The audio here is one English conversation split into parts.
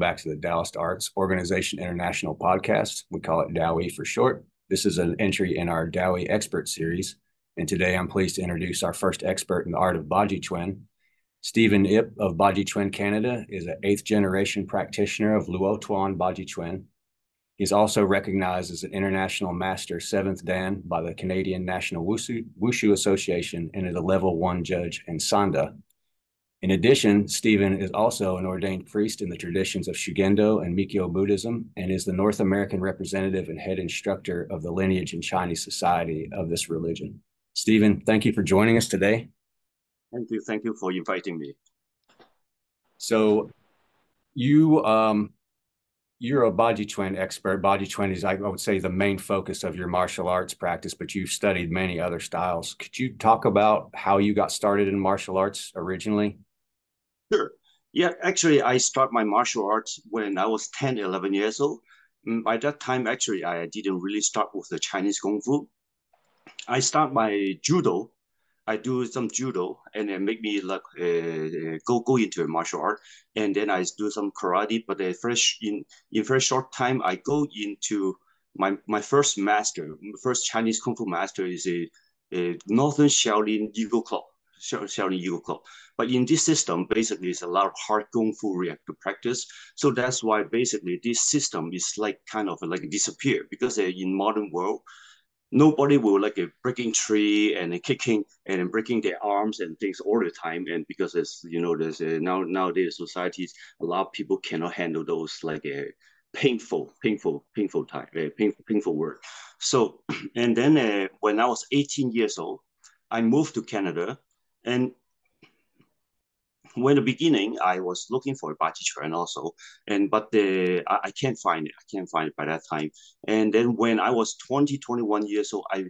back to the Daoist Arts Organization International podcast. We call it DAOI for short. This is an entry in our DAOI expert series. And today I'm pleased to introduce our first expert in the art of Baji Chuan. Stephen Ip of Baji Chuan Canada is an eighth generation practitioner of Luo Tuan Baji Chuan. He's also recognized as an international master seventh Dan by the Canadian National Wushu, Wushu Association and is a level one judge in Sanda, in addition, Stephen is also an ordained priest in the traditions of Shugendo and Mikyo Buddhism and is the North American representative and head instructor of the lineage in Chinese society of this religion. Stephen, thank you for joining us today. Thank you. Thank you for inviting me. So you um you're a Baji Chuan expert. Baji Chuan is, I would say, the main focus of your martial arts practice, but you've studied many other styles. Could you talk about how you got started in martial arts originally? Sure. Yeah, actually, I started my martial arts when I was 10, 11 years old. Mm, by that time, actually, I didn't really start with the Chinese Kung Fu. I start my judo. I do some judo and then make me like uh, go go into a martial art. And then I do some karate. But the first in in very short time, I go into my my first master, first Chinese Kung Fu master is a, a Northern Shaolin Eagle Claw. Shaolin Eagle Claw. But in this system, basically, it's a lot of hard kung fu reactive practice. So that's why basically this system is like kind of like disappear because uh, in modern world, nobody will like a breaking tree and kicking and breaking their arms and things all the time. And because it's you know there's a, now nowadays societies a lot of people cannot handle those like a painful, painful, painful time, uh, painful, painful work. So and then uh, when I was 18 years old, I moved to Canada and when the beginning, I was looking for a Baji Chuan also, and but the I, I, can't find it. I can't find it by that time. And then when I was 20, 21 years old, I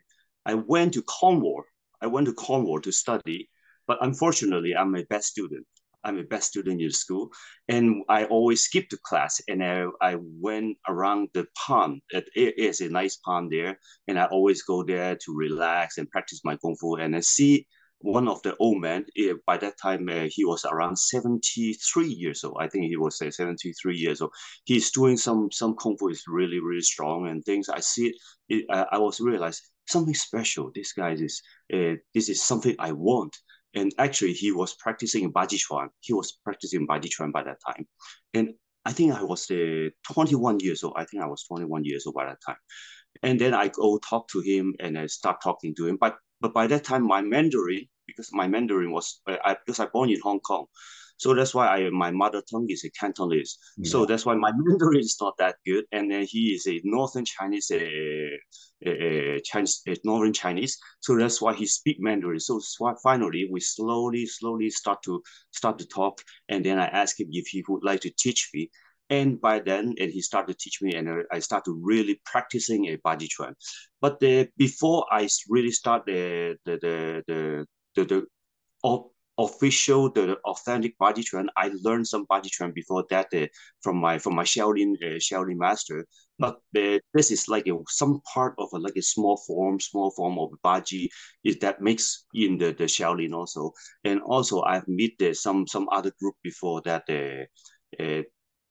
I went to Cornwall. I went to Cornwall to study, but unfortunately, I'm a bad student. I'm a best student in school, and I always skip the class. And I, I went around the pond. It is a nice pond there, and I always go there to relax and practice my kung fu. And I see one of the old men, eh, by that time, uh, he was around 73 years old. I think he was uh, 73 years old. He's doing some, some Kung Fu is really, really strong and things. I see it, it I was realized something special. This guy is, this is something I want. And actually, he was practicing in. He was practicing Chuan by that time. And I think I was uh, 21 years old. I think I was 21 years old by that time. And then I go talk to him and I start talking to him. But but by that time, my Mandarin, because my Mandarin was, I, because I born in Hong Kong, so that's why I my mother tongue is a Cantonese. Yeah. So that's why my Mandarin is not that good. And then he is a Northern Chinese, uh, uh, Chinese, uh, Northern Chinese. So that's why he speak Mandarin. So finally, we slowly, slowly start to start to talk. And then I ask him if he would like to teach me. And by then, and he started to teach me, and I started really practicing a Baji Chuan. But the, before I really start the the the the the, the, official, the authentic Baji Chuan, I learned some Baji Chuan before that uh, from my from my Shaolin uh, Shaolin master. But uh, this is like a, some part of a, like a small form, small form of Baji is that makes in the, the Shaolin also. And also I've met uh, some some other group before that uh, uh,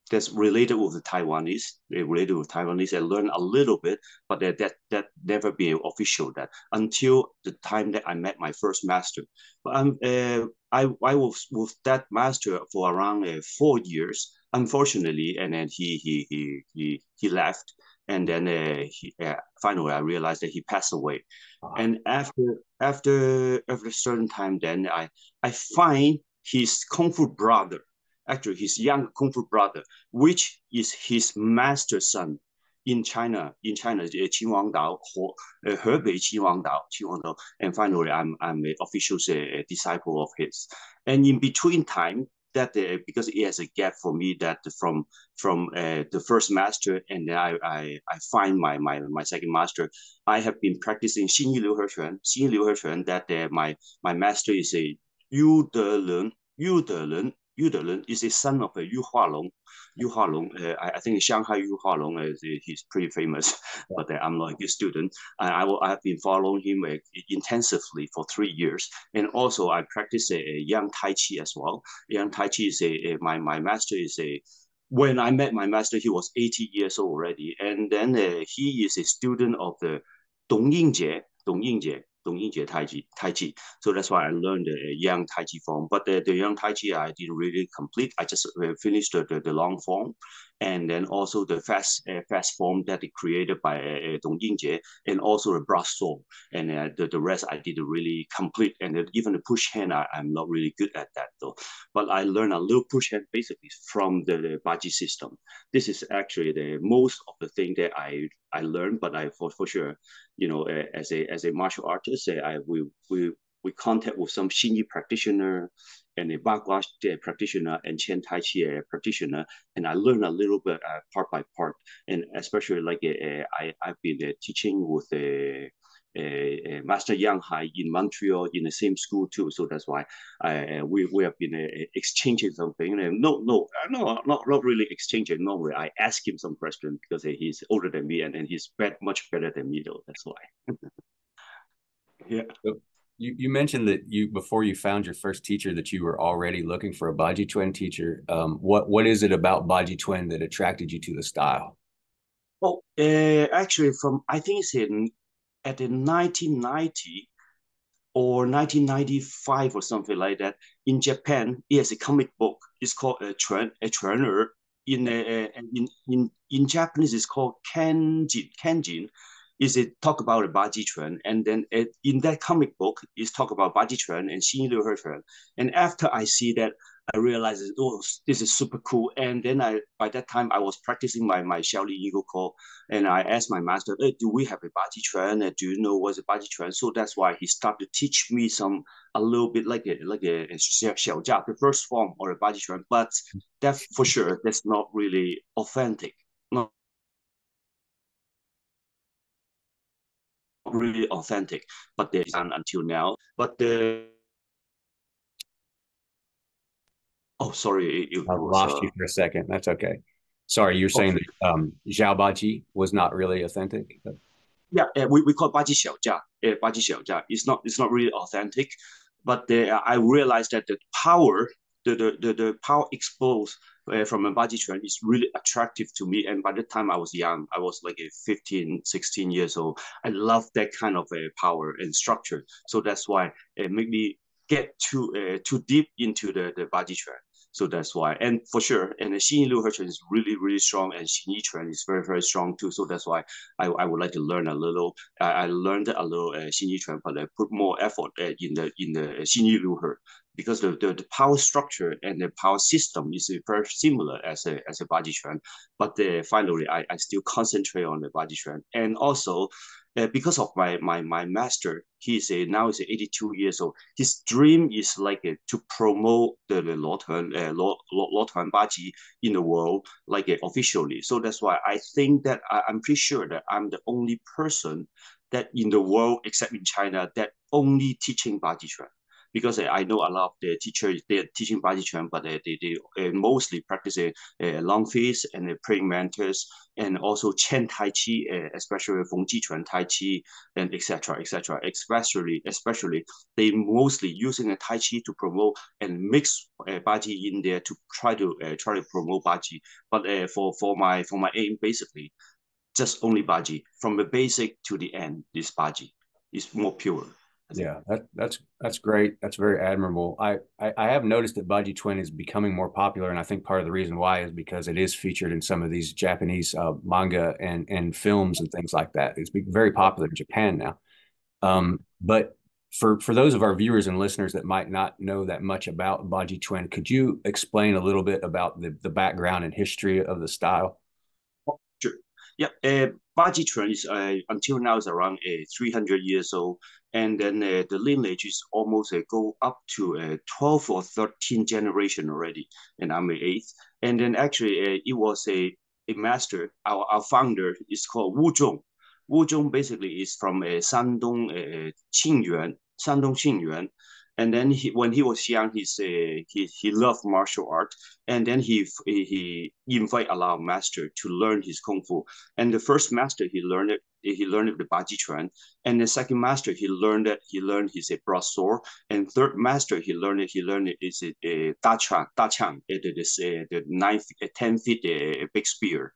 that's related with the Taiwanese, related with Taiwanese. I learned a little bit, but that that, that never be official. That until the time that I met my first master. But um, uh, I I was with that master for around uh, four years. Unfortunately, and then he he he he he left, and then uh, he, uh, finally I realized that he passed away. Wow. And after after after a certain time, then I I find his kung fu brother actually his young kung fu brother, which is his master son in China, in China, uh, Qinhuang Dao, uh, Hebei Qinhuang Dao, Dao. And finally, I'm, I'm an official uh, disciple of his. And in between time, that uh, because it has a gap for me that from from uh, the first master and then I, I I find my my my second master I have been practicing Xinyi Liu He Quan Xinyi Liu He Quan that uh, my my master is a Yu De Ren Yu De Ren Yu Deren is a son of uh, Yu Hualong. Yu Hualong, uh, I, I, think Shanghai Yu Hualong, uh, he's pretty famous, but uh, I'm not a good student. I, I, will, I have been following him uh, intensively for three years. And also I practice a, a Yang Tai Chi as well. Yang Tai Chi is a, a, my, my master is a when I met my master, he was 80 years old already. And then uh, he is a student of the Dong Yingjie, Dong Yingjie, Dong Yingjie Tai Chi, tai Chi. So that's why I learned the Yang Tai Chi form. But the, the Yang Tai Chi, I didn't really complete. I just uh, finished the, the, the long form and then also the fast uh, fast form that is created by uh, Dong Yingjie, and also the brush stroke. And uh, the, the rest I didn't really complete. And even the push hand, I, I'm not really good at that though. But I learned a little push hand basically from the, the Baji system. This is actually the most of the thing that I I learned, but I for, for sure, you know, uh, as a as a martial artist, uh, I we we we contact with some Xinyi practitioner and a Bagua practitioner and Chen Tai Chi practitioner, and I learn a little bit uh, part by part, and especially like uh, I I've been uh, teaching with a. Uh, Master Yang Hai in Montreal in the same school too, so that's why I, we we have been uh, exchanging something. No, no, no, not not really exchanging. Normally, I ask him some questions because he's older than me and, and he's much better than me, though. That's why. yeah. You, you mentioned that you before you found your first teacher that you were already looking for a Baji Chuan teacher. Um, what what is it about Baji Chuan that attracted you to the style? Well, uh, actually, from I think it's in at the 1990 or 1995 or something like that in Japan. It has a comic book. It's called a Chuan a Chuaner. In, uh, in in in Japanese, it's called Kenjin Kenjin is it talk about a Baji Chuan, and then it, in that comic book is talk about Baji Chuan and Xin Liu Chuan. And after I see that, I realized, oh, this is super cool. And then I, by that time, I was practicing my my Shaolin Eagle Claw, and I asked my master, hey, do we have a Baji Chuan? Do you know what's a Baji Chuan? So that's why he started to teach me some a little bit like a like a, a Xiao Jia, the first form or a Baji Chuan. But that for sure, that's not really authentic. Really authentic, but they done until now. But the oh, sorry, it, I lost uh, you for a second. That's okay. Sorry, you're saying okay. that um, Zhao Baji was not really authentic. But... Yeah, uh, we, we call Baji Xiaojia. Uh, Baji Xiaojia. It's not it's not really authentic, but the, I realized that the power, the the the, the power exposed uh, from a Baji Chuan is really attractive to me. And by the time I was young, I was like a 15, 16 years old. I love that kind of uh, power and structure. So that's why it made me get too uh, too deep into the, the Baji Chuan. So that's why. And for sure, and the Xinyi Liu Chuan is really, really strong, and Xin Xinyi Chuan is very, very strong too. So that's why I, I would like to learn a little. I, I learned a little uh, Xinyi Chuan, but I put more effort uh, in the in the Xinyi Liu because the, the, the, power structure and the power system is very similar as a as a Baji Chuan. But uh, finally, I, I still concentrate on the Baji Chuan. And also, uh, because of my my my master, he's a now he's 82 years old. His dream is like uh, to promote the, the Luotuan uh, Baji in the world like uh, officially. So that's why I think that I, I'm pretty sure that I'm the only person that in the world except in China that only teaching Baji Chuan because uh, I know a lot of the teachers they're teaching Baji Chuan, but uh, they, they, they mostly practice a, long fist and a praying mantis and also Chen Tai Chi, especially Feng Zhiqiang Tai Chi and etc. etc. Especially especially they mostly using a Tai Chi to promote and mix uh, in there to try to uh, try to promote Baji. But uh, for for my for my aim basically just only Baji from the basic to the end. This Baji is more pure. Yeah, that, that's that's great. That's very admirable. I, I, I have noticed that Baji Chuan is becoming more popular, and I think part of the reason why is because it is featured in some of these Japanese uh, manga and and films and things like that. It's very popular in Japan now. Um, but for for those of our viewers and listeners that might not know that much about Baji Chuan, could you explain a little bit about the the background and history of the style? Sure. Yeah, uh, Baji Chuan is uh, until now is around uh, 300 years old and then uh, the lineage is almost uh, go up to uh, 12 or 13 generation already and i'm the eighth. And then actually uh, it was a, a master our, our founder is called wu zhong. Wu zhong basically is from uh, shandong uh, qingyun shandong qingyun. And then he, when he was young, he's uh, he he loved martial art, and then he he invite a lot of master to learn his kung fu. And the first master he learned he learned the Baji Chuan. And the second master, he learned that he learned his a broadsword. And third master, he learned it, he learned it is a, a Da Chang, Da Chang, it is a, the nine, a 10 feet a, big spear.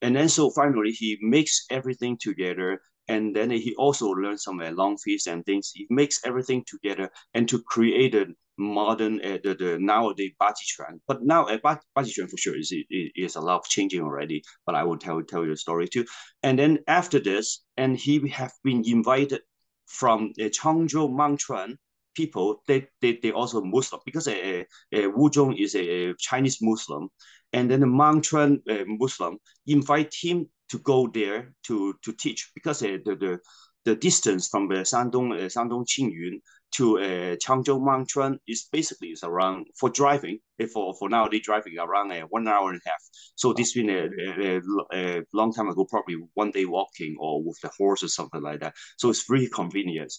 And then so finally he makes everything together and then he also learned some uh, long fist and things. He makes everything together and to create a modern uh, the, the nowadays Baji Chuan. But now uh, Baji Chuan for sure is, is a lot of changing already. But I will tell tell you a story too. And then after this, and he have been invited from uh, Cangzhou Mengcun people. They, they they also Muslim because uh, uh, Wu Zhong is a Chinese Muslim, and then the Mengcun uh, Muslim invite him to go there to to teach because uh, the the the distance from the Shandong uh, Shandong Qingyun to uh, Cangzhou Mengcun is basically is around for driving uh, for for nowadays driving around uh, one hour and a half. So this been a, a, a, long time ago, probably one day walking or with the horse or something like that. So it's very convenient.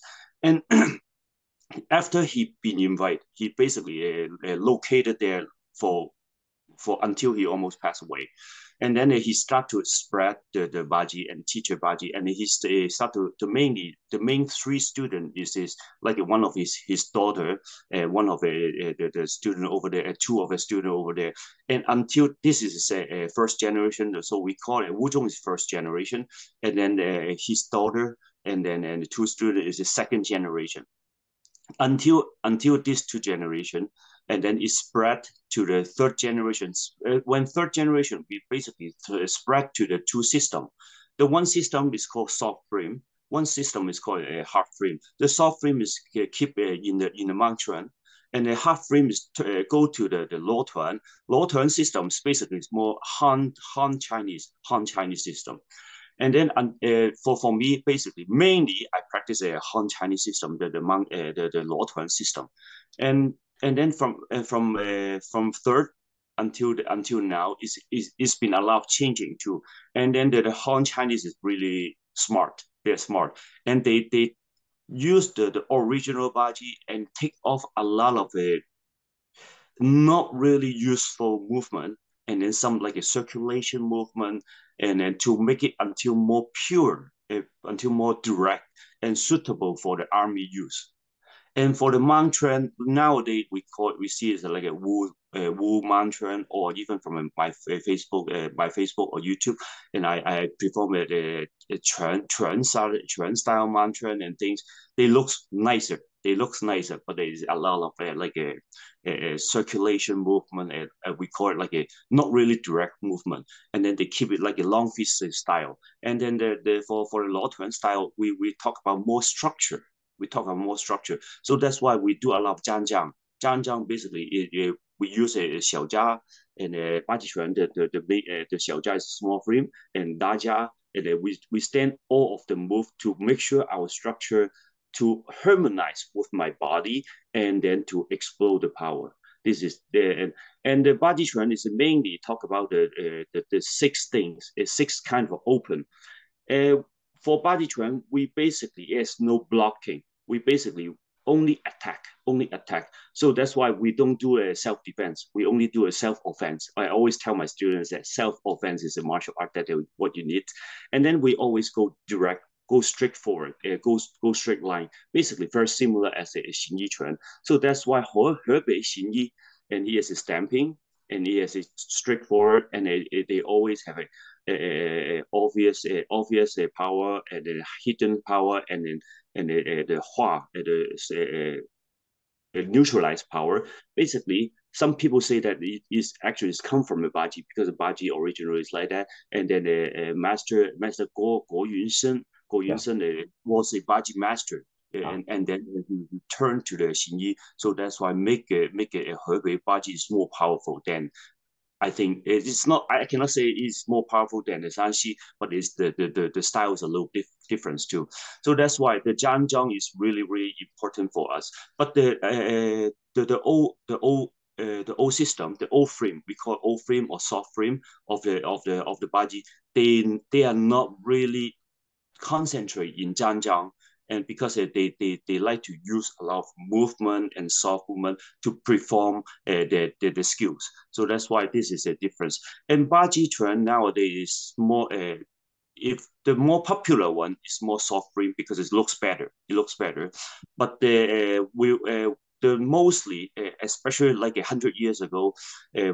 And after he been invited, he basically uh, uh, located there for for until he almost passed away. And then he start to spread the, the Baji and teacher Baji. And he start to, mainly, the main three student is, is like one of his, his daughter, uh, one of the, the, the student over there, two of the student over there. And until this is a, first generation, so we call it, Wu Zhong is first generation. And then uh, his daughter, and then and the two student is the second generation until until this two generation and then it spread to the third generations. Uh, when third generation, we basically spread to the two system. The one system is called soft frame. One system is called a hard frame. The soft frame is uh, keep uh, in the in the Mengcun, and the hard frame is to, uh, go to the the Luotuan. Luotuan system is basically is more Han Han Chinese Han Chinese system. And then uh, for, for me, basically, mainly I practice a Han Chinese system, the the, uh, the, the Luotuan system. And and then from uh, from uh, from third until the, until now, it's, it's, it's been a lot of changing too. And then the, the Han Chinese is really smart. They're smart. And they, they use the, the original Baji and take off a lot of the not really useful movement and then some like a circulation movement and then to make it until more pure uh, until more direct and suitable for the army use and for the Mengcun, nowadays we call it, we see it like a Wu, uh, Mengcun, or even from my Facebook, uh, my Facebook or YouTube, and I, I perform a, a, a Chuan, Chuan style, Chuan style Mengcun and things. They look nicer. They look nicer, but there's a lot of uh, like a, a, a, circulation movement, and uh, we call it like a not really direct movement. And then they keep it like a long fist style. And then the, the for for the Luotuan style, we we talk about more structure we talk about more structure. So that's why we do a lot of Zhangjiang. Zhangjiang basically, it, it, we use a xiao Xiaojia and a Bajichuan, the, the, the, uh, the Xiaojia is small frame, and Dajia, and uh, we, we stand all of the move to make sure our structure to harmonize with my body and then to explode the power. This is the and, and the body Bajichuan is mainly talk about the, uh, the the six things, uh, six kind of open. Uh, for body Bajichuan, we basically is no blocking we basically only attack, only attack. So that's why we don't do a self-defense. We only do a self-offense. I always tell my students that self-offense is a martial art that what you need. And then we always go direct, go straight forward, uh, go, go straight line. Basically very similar as a, a Xinyi Chuan. So that's why He, Hebei Xinyi, and he has a stamping, and he has a straightforward, and they, they always have a, a, a obvious, a obvious power and a hidden power, and then and the, uh, the Hua, the uh, neutralized power. Basically, some people say that it is actually it's come from the Baji because the Baji originally is like that. And then the uh, master, Master Guo, Guo Yunshen, Guo Yunshen yeah. was a Baji master. Ah. And, and then he returned to the Xinyi. So that's why make a, make a, a Hebei Baji is more powerful than I think it's not. I cannot say it's more powerful than the Shanxi, but it's the the the, the style is a little bit different too. So that's why the Zhangjiang is really really important for us. But the uh, the the old the old uh, the old system, the old frame, we call old frame or soft frame of the of the of the Baji, they they are not really concentrate in Zhangjiang and because they, they, they like to use a lot of movement and soft movement to perform uh, their, their, their skills. So that's why this is a difference. And Baji Chuan nowadays is more, uh, if the more popular one is more soft rim because it looks better. It looks better, but the uh, we the mostly, especially like a hundred years ago,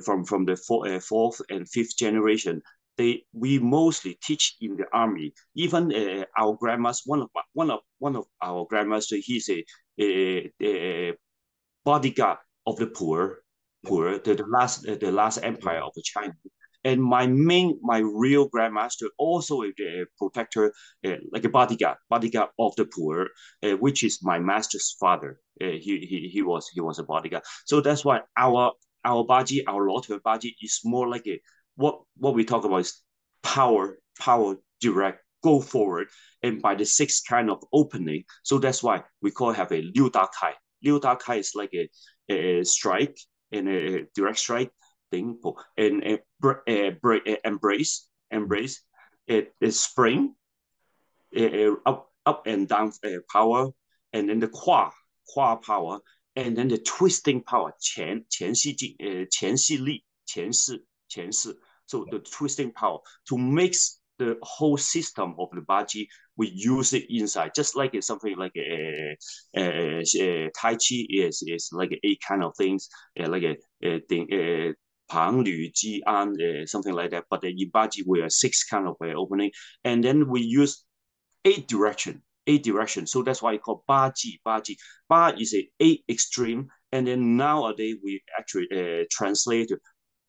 from from the four, fourth and fifth generation, they we mostly teach in the army. Even uh, our grandmas, one of one of one of our grandmas, he's a, a, a bodyguard of the poor, poor the, the last the last empire of China. And my main, my real grandmaster, also a, protector, uh, like a bodyguard, bodyguard of the poor, uh, which is my master's father. Uh, he, he he was he was a bodyguard. So that's why our our baji, our Luotuan baji is more like a what what we talk about is power, power direct, go forward, and by the sixth kind of opening. So that's why we call have a liu da kai. Liu da kai is like a, a strike and a direct strike thing and a, a, a, embrace embrace it is spring a, up up and down power and then the qua qua power and then the twisting power 前前戏劲呃前戏力前视前视 So the twisting power to mix the whole system of the baji we use it inside just like it's something like a, a, a, tai chi is is like a kind of things uh, like a, a thing uh, Peng, Lu, Ji, An, uh, something like that. But the Ibaji, we are six kind of uh, opening. And then we use eight direction, eight direction. So that's why I call Baji, Baji. Ba is a eight extreme. And then nowadays we actually uh, translate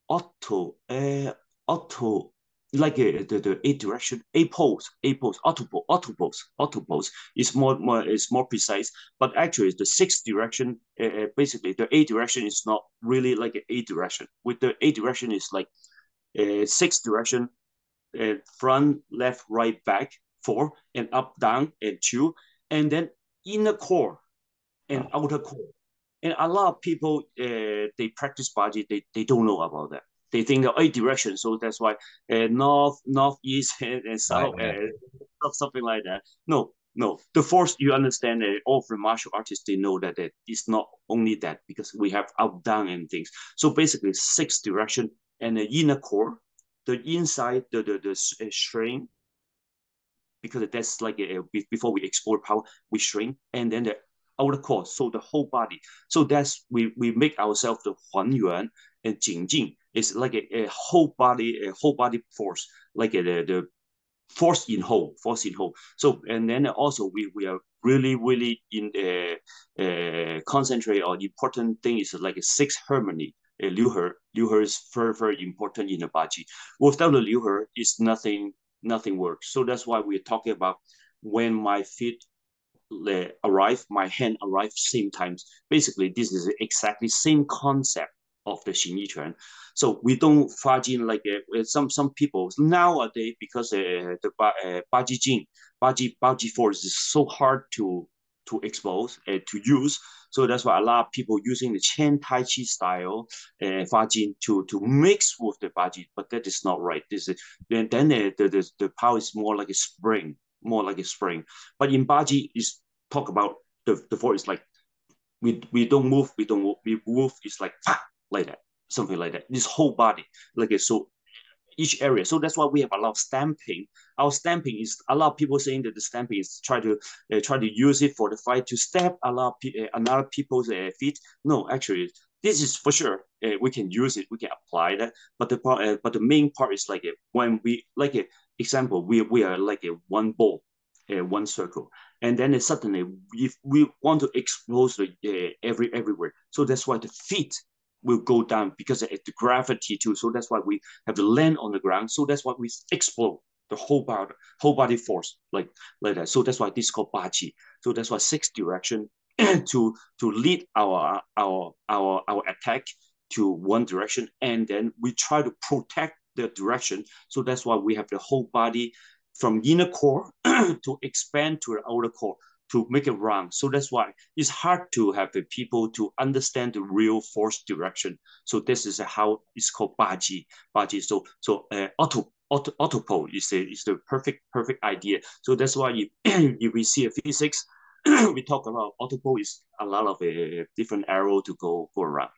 auto, uh, auto like uh, the, the eight direction, eight poles, eight poles, octopole, auto poles, octopoles is more, more is more precise. But actually, the six direction, uh, uh basically the eight direction is not really like an eight direction. With the eight direction is like uh, six direction, uh, front, left, right, back, four, and up, down, and two, and then inner core and outer core. And a lot of people uh, they practice Baji, they, they don't know about that they think of eight directions, so that's why uh, north, northeast, and, and south, right, uh, something like that. No, no. The force you understand, uh, all the martial artists they know that it's not only that because we have up, down, and things. So basically, six direction and the inner core, the inside, the the the uh, string, because that's like a, before we explore power, we shrink, and then the outer core, so the whole body. So that's we we make ourselves the Huan Yuan and Jing Jing it's like a, a whole body, a whole body force, like a, the, the force in whole, force in whole. So and then also we we are really really in the uh, concentrate on important thing is like a six harmony. Uh, Liu He, Liu He is very very important in the Baji. Without the Liu He, is nothing nothing works. So that's why we're talking about when my feet uh, arrive, my hand arrive same times. Basically, this is exactly same concept of the Xing Yi Quan. So we don't Fajin like uh, some some people nowadays because uh, the uh, Baji Jing, Baji Baji force is so hard to to expose and uh, to use. So that's why a lot of people using the Chen Tai Chi style uh, Fajin to to mix with the Baji, but that is not right. This is then then the, the the, power is more like a spring, more like a spring. But in Baji is talk about the the force like we we don't move, we don't move, we move. It's like like that, something like that. This whole body, like so each area. So that's why we have a lot of stamping. Our stamping is a lot of people saying that the stamping is try to uh, try to use it for the fight to stamp a lot of pe- uh, another people's uh, feet. No, actually, this is for sure. Uh, we can use it. We can apply that. But the part, uh, but the main part is like uh, when we like a example, we we are like a one ball, one circle, and then suddenly if we want to expose the every everywhere. So that's why the feet will go down because of the gravity too. So that's why we have to land on the ground. So that's why we explode the whole body, whole body force like like that. So that's why this is called baji. So that's why six direction to to lead our our our our attack to one direction, and then we try to protect the direction. So that's why we have the whole body from inner core to expand to the outer core to make it run. So that's why it's hard to have the people to understand the real force direction. So this is how it's called baji. Baji. So so uh, auto auto octopole is a, is the perfect perfect idea. So that's why if if we see a physics, we talk about octopole is a lot of uh, different arrow to go go around.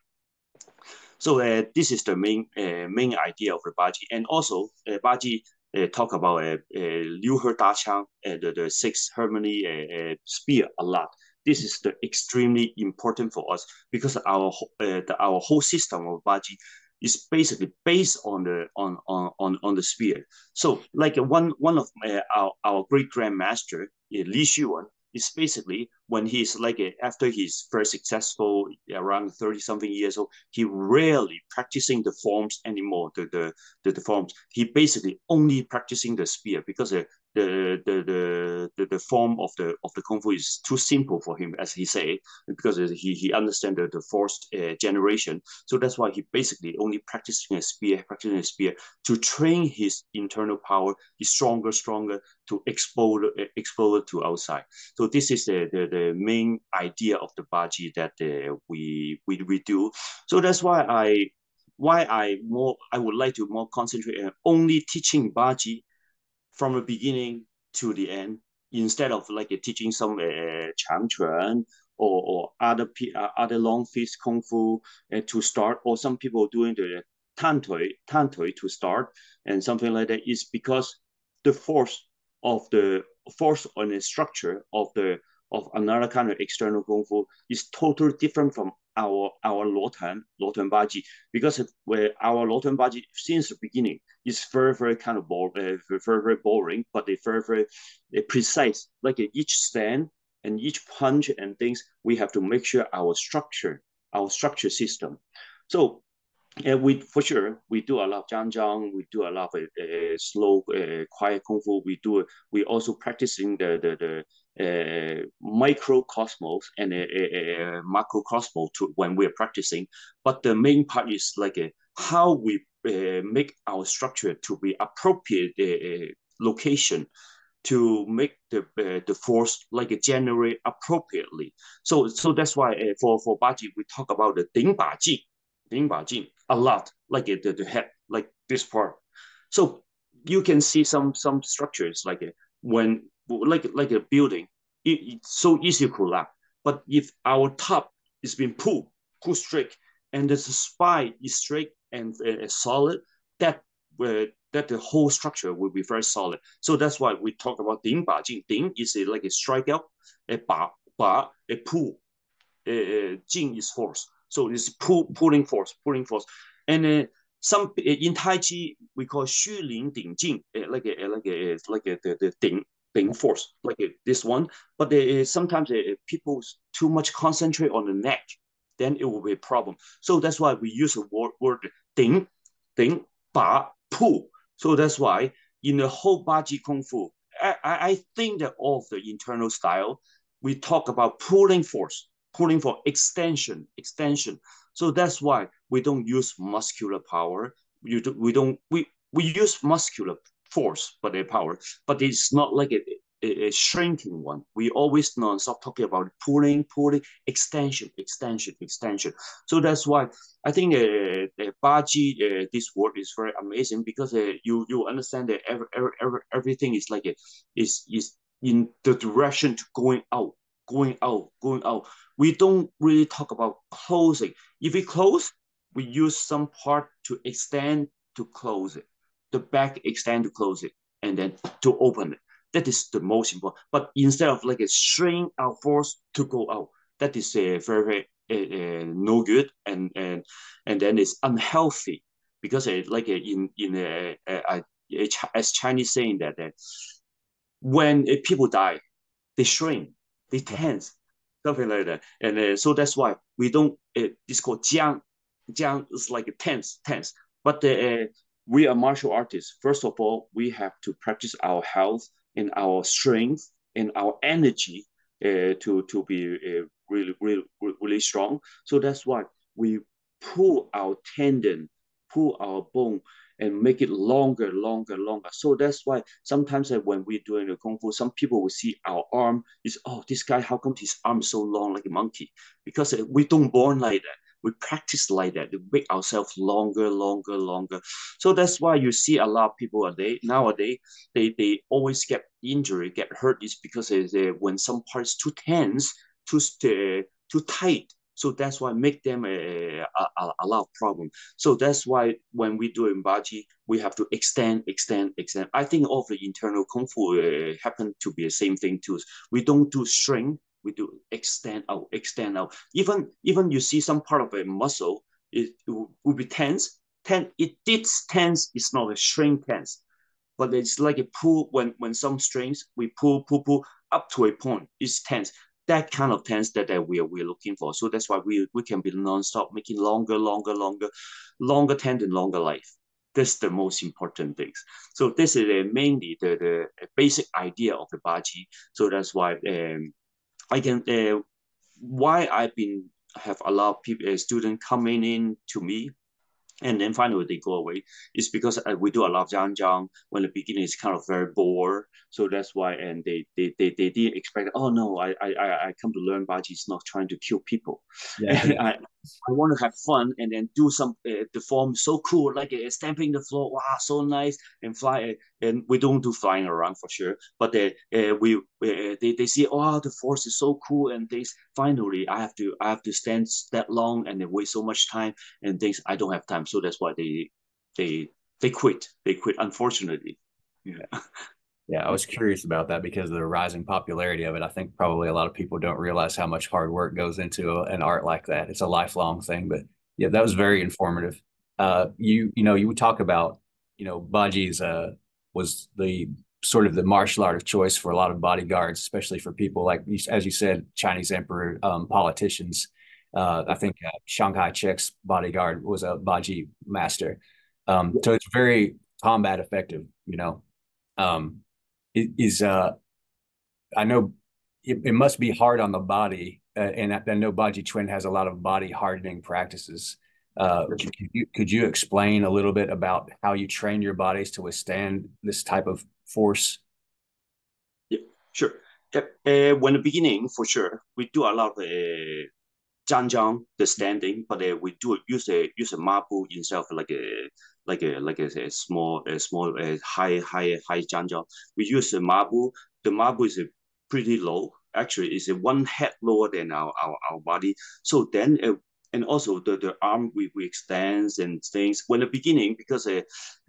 So uh, this is the main uh, main idea of the baji, and also uh, baji uh, talk about uh, uh, Liu He Da Qiang, uh, the, the six harmony uh, uh, spear a lot. This is the extremely important for us because our uh, the, our whole system of Baji is basically based on the on on on, on the spear. So like one one of my, our our great grandmaster Li Shuwen is basically when he's like after he's very successful around 30 something years old he rarely practicing the forms anymore the, the the, the forms. He basically only practicing the spear because the the, the the the form of the of the kung fu is too simple for him as he say because he he understand the, the forced uh, generation. So that's why he basically only practicing a spear practicing a spear to train his internal power is stronger stronger to explode uh, explode to outside. So this is the, the the main idea of the baji that uh, we, we we do. So that's why i why i more i would like to more concentrate on only teaching baji from the beginning to the end instead of like teaching some uh, changquan or, or other uh, other long fist kung fu uh, to start or some people doing the tan tan tui to start and something like that is because the force of the force on the structure of the of another kind of external kung fu is totally different from our our Luotuan Luotuan Baji because where our Luotuan Baji since the beginning is very very kind of boring, uh, very very boring, but they very very uh, precise. Like uh, each stand and each punch and things, we have to make sure our structure, our structure system. So and we for sure we do a lot of Zhang Zhang, we do a lot of uh, slow, uh, quiet kung fu. We do we also practicing the the the uh, microcosmos and a, a, a macrocosmos to when we're practicing. But the main part is like a, how we uh, make our structure to be appropriate uh, location to make the uh, the force like uh, generate appropriately. So so that's why uh, for for Baji we talk about the Ding Ba Jing, Ding Ba Jing a lot, like uh, the, the head, like this part. So you can see some some structures like uh, when like like a building, it, it's so easy to collapse. But if our top is being pulled, pulled straight, and the spine is straight and uh, solid, that uh, that the whole structure will be very solid. So that's why we talk about ding ba jing. Ding is a, like a strikeout, a ba ba a pull, a, jing is force. So it's pull pulling force, pulling force, and uh, some in Tai Chi we call Xu Ling Ding Jing, like a like a like a the, the ding being forced like uh, this one. But they, sometimes uh, people too much concentrate on the neck, then it will be a problem. So that's why we use the word, word ding, ding, ba, pu. So that's why in the whole Baji Kung Fu, I, I think that all of the internal style, we talk about pulling force, pulling for extension, extension. So that's why we don't use muscular power. You we don't we we use muscular force, but a power. But it's not like a, a, a shrinking one. We always non-stop talking about pulling, pulling, extension, extension, extension. So that's why I think uh, uh, Baji, uh, this word is very amazing because uh, you you understand that every, every, every, everything is like a, is is in the direction to going out, going out, going out. We don't really talk about closing. If we close, we use some part to extend to close it the back extend to close it and then to open it. That is the most important. But instead of like a string our force to go out, that is a very, very uh, uh, no good and and and then it's unhealthy because uh, like uh, in in a, a, a, as Chinese saying that that when people die, they shrink, they tense, something like that, and uh, so that's why we don't. Uh, it's called jiang. Jiang is like a tense, tense. But uh, we are martial artists. First of all, we have to practice our health and our strength and our energy uh, to to be uh, really really really strong. So that's why we pull our tendon, pull our bone, and make it longer, longer, longer. So that's why sometimes uh, when we're doing the kung fu, some people will see our arm is oh this guy how come his arm is so long like a monkey? Because uh, we don't born like that we practice like that to make ourselves longer, longer, longer. So that's why you see a lot of people they nowadays they they always get injury, get hurt is because they, when some parts too tense, too uh, too tight, So that's why make them a, a, a lot of problem. So that's why when we do in we have to extend, extend, extend. I think all the internal kung fu uh, happen to be the same thing too. We don't do string, we do extend out, extend out. Even even you see some part of a muscle, it, it will be tense. Ten, it did tense. It's not a shrink tense, but it's like a pull when when some strings we pull pull pull up to a point. It's tense that kind of tense that, that we are we're looking for. So that's why we we can be non-stop making longer, longer, longer, longer tense and longer life. That's the most important things. So this is uh, mainly the, the basic idea of the Baji. So that's why um, I can uh, why I've been have a lot of people uh, students coming in to me and then finally they go away. It's because uh, we do a lot of zhang zhang when the beginning is kind of very bored. So that's why, and they they they, they didn't expect. Oh no, I I I come to learn Baji is not trying to kill people. Yeah. I, I want to have fun and then do some uh, the form so cool like uh, stamping the floor. Wow, so nice and fly. and we don't do flying around for sure, but uh, uh, we uh, they they see oh the force is so cool and things. Finally, I have to I have to stand that long and they waste so much time and things. I don't have time, so that's why they they they quit. They quit. Unfortunately, yeah. Yeah, I was curious about that because of the rising popularity of it. I think probably a lot of people don't realize how much hard work goes into an art like that. It's a lifelong thing, but yeah, that was very informative. Uh, you you know you would talk about you know Baji's uh, was the sort of the martial art of choice for a lot of bodyguards, especially for people like as you said, Chinese emperor um, politicians. Uh, I think uh, Chiang Kai-shek's bodyguard was a Baji master. Um, so it's very combat effective, you know. Um, is uh I know it, it must be hard on the body, uh, and I, I know Baji Chuan has a lot of body hardening practices. Uh, could, you, could you explain a little bit about how you train your bodies to withstand this type of force? Yeah, sure. Uh, when the beginning, for sure, we do a lot of uh, zhang zhang, the standing, but uh, we do use a use a marble instead of like a like a like a, a small a small a high high high. We use a marble. The marble is a pretty low. Actually, it's a one head lower than our our, our body. So then. Uh, and also the, the arm we, we extend and things when the beginning because uh,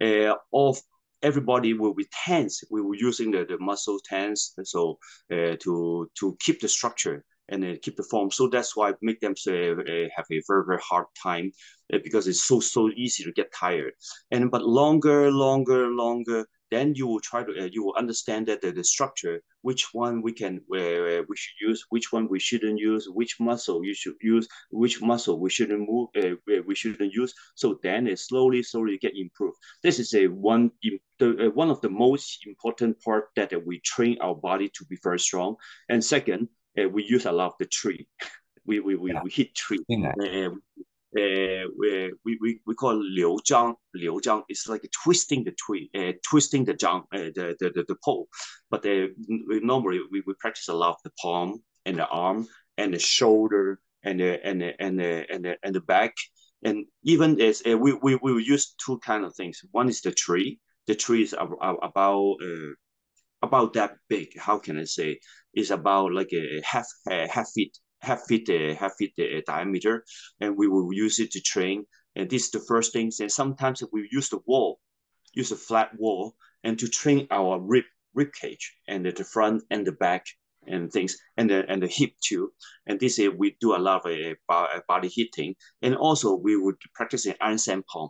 uh, of everybody will be tense we were using the, the muscle tense so uh, to to keep the structure and uh, keep the form. So that's why make them say, uh, have a very very hard time uh, because it's so so easy to get tired. And but longer, longer, longer, then you will try to uh, you will understand that the, the structure, which one we can uh, we should use, which one we shouldn't use, which muscle you should use, which muscle we shouldn't move, uh, we shouldn't use. So then it slowly slowly get improved. This is a one the, uh, one of the most important part that uh, we train our body to be very strong. And second, uh, we use a lot of the tree. we, we, we, yeah. we hit tree. Uh, uh, we, we, we call liu zhang. Liu zhang is like twisting the tree, uh, twisting the zhang, uh, the, the, the, the pole. But uh, normally we, we practice a lot of the palm and the arm and the shoulder and the, and the, and the, and the, and the back. And even as uh, we, we, we use two kind of things. One is the tree. The tree is about, about uh, about that big. How can I say? It's about like a half a half feet half feet uh, half feet uh, diameter, and we will use it to train. And this is the first things. And sometimes we use the wall, use a flat wall, and to train our rib rib cage and the front and the back and things and the and the hip too. And this is we do a lot of uh, body hitting, and also we would practice an iron sand palm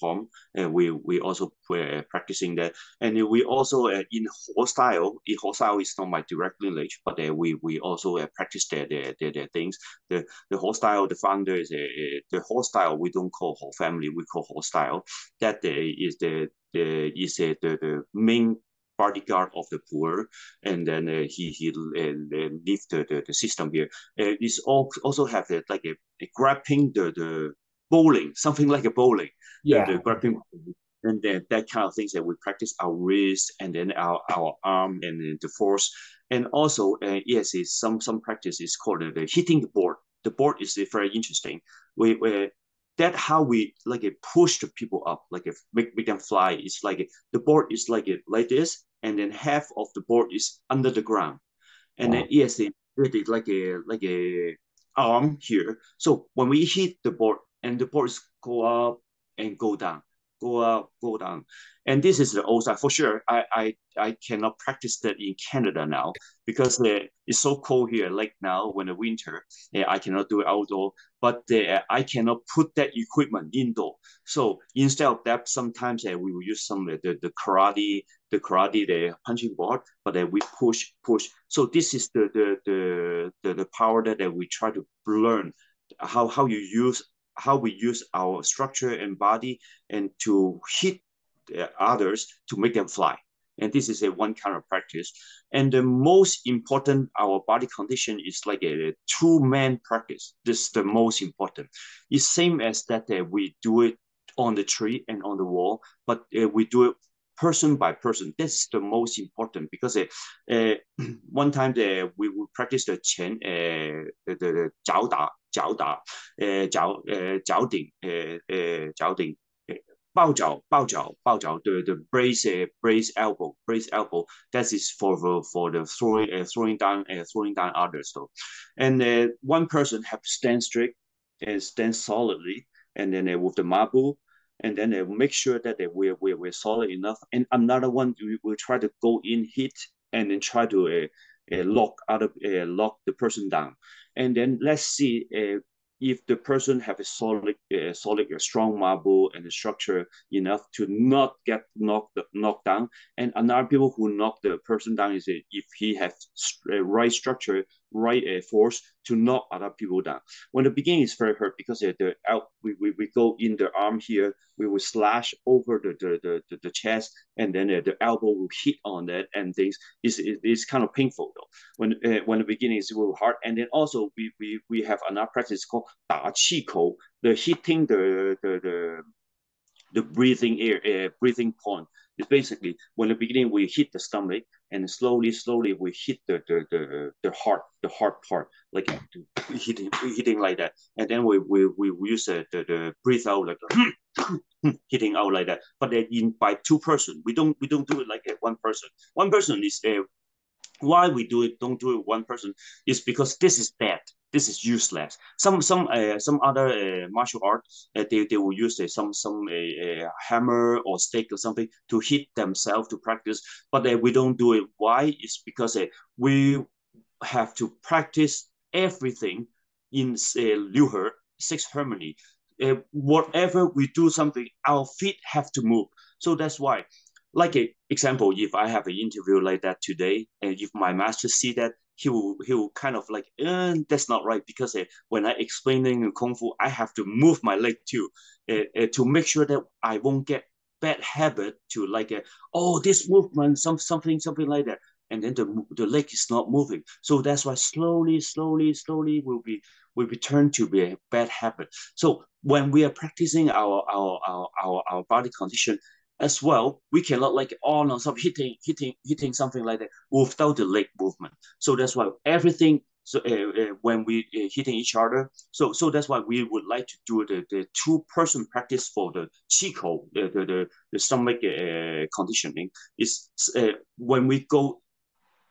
Pom, and we we also uh, practicing that, and we also uh, in Ho style. In Ho style is not my direct lineage, but uh, we we also uh, practice their, their their their things. The the Ho style, the founder is a uh, the Ho style. We don't call Ho family, we call Ho style. That uh, is the the is uh, the the main bodyguard of the poor, and then uh, he he uh, the, the, the system here. Uh, it's all, also have like a, a grabbing the the bowling, something like a bowling. Yeah. The, grabbing and then that kind of things that we practice our wrist and then our, our arm and then the force. And also, uh, yes, it's some some practice is called uh, the hitting the board. The board is very interesting. We, we that how we like it push the people up, like if make, make them fly. It's like the board is like it like this, and then half of the board is under the ground, and wow. then yes, they did it like a like a arm here. So when we hit the board and the boards go up and go down, go up, go down. And this is the old side for sure. I I, I cannot practice that in Canada now because uh, it's so cold here. Like now, when the winter, uh, I cannot do it outdoor. But uh, I cannot put that equipment indoor. So instead of that, sometimes uh, we will use some uh, the the karate, the karate, the punching board. But uh, we push, push. So this is the the the the, the power that uh, we try to learn how how you use how we use our structure and body and to hit others to make them fly. And this is a one kind of practice. And the most important, our body condition is like a two-man practice. This is the most important. It's same as that uh, we do it on the tree and on the wall, but uh, we do it person by person. This is the most important because uh, uh, one time the, we would practice the chen, uh, the, the 脚打脚打，呃脚呃脚顶，呃呃脚顶，抱脚抱脚抱脚，the the brace uh, brace elbow brace elbow that is for the for the throwing uh, throwing down uh, throwing down others though, and uh, one person have to stand straight and stand solidly, and then uh, with the marble. And then uh, make sure that uh, we're, we're, we're solid enough. And another one, we will try to go in, hit, and then try to uh, uh, lock other uh, lock the person down. And then let's see uh, if the person have a solid, uh, solid, uh, strong marble and a structure enough to not get knocked knocked down, and another people who knock the person down is if he has uh, right structure, right uh, force to knock other people down. When the beginning is very hurt because uh, the out, we, we, we go in the arm here, we will slash over the the, the, the, the chest, and then uh, the elbow will hit on that, and things is it's kind of painful though. When uh, when the beginning is very hard, and then also we we, we have another practice called da qi kou, the hitting the the the, the breathing air eh, breathing point is basically when the beginning we hit the stomach and slowly, slowly we hit the the the, the heart, the heart part, like hitting hitting like that, and then we we, we use the, the, the breathe out like hitting out like that. But then in by two person, we don't we don't do it like a one person. One person is uh, why we do it don't do it one person is because this is bad this is useless. Some some uh, some other uh, martial art uh, they, they will use uh, some some uh, hammer or stick or something to hit themselves to practice, but uh, we don't do it. Why? It's because uh, we have to practice everything in uh, six harmony. Uh, whatever we do something, our feet have to move. So that's why like a example, if I have an interview like that today, and if my master see that, he will he will kind of like, eh, that's not right because uh, when I explaining kung fu, I have to move my leg too, uh, uh, to make sure that I won't get bad habit to like, oh, this movement, some something something like that, and then the the leg is not moving. So that's why slowly, slowly, slowly will be will return to be a bad habit. So when we are practicing our our our our, our body condition, as well, we cannot like all on some hitting, hitting, hitting something like that without the leg movement. So that's why everything. So uh, uh, when we uh, hitting each other, so so that's why we would like to do the, the two person practice for the chico, the the the, the stomach uh, conditioning is uh, when we go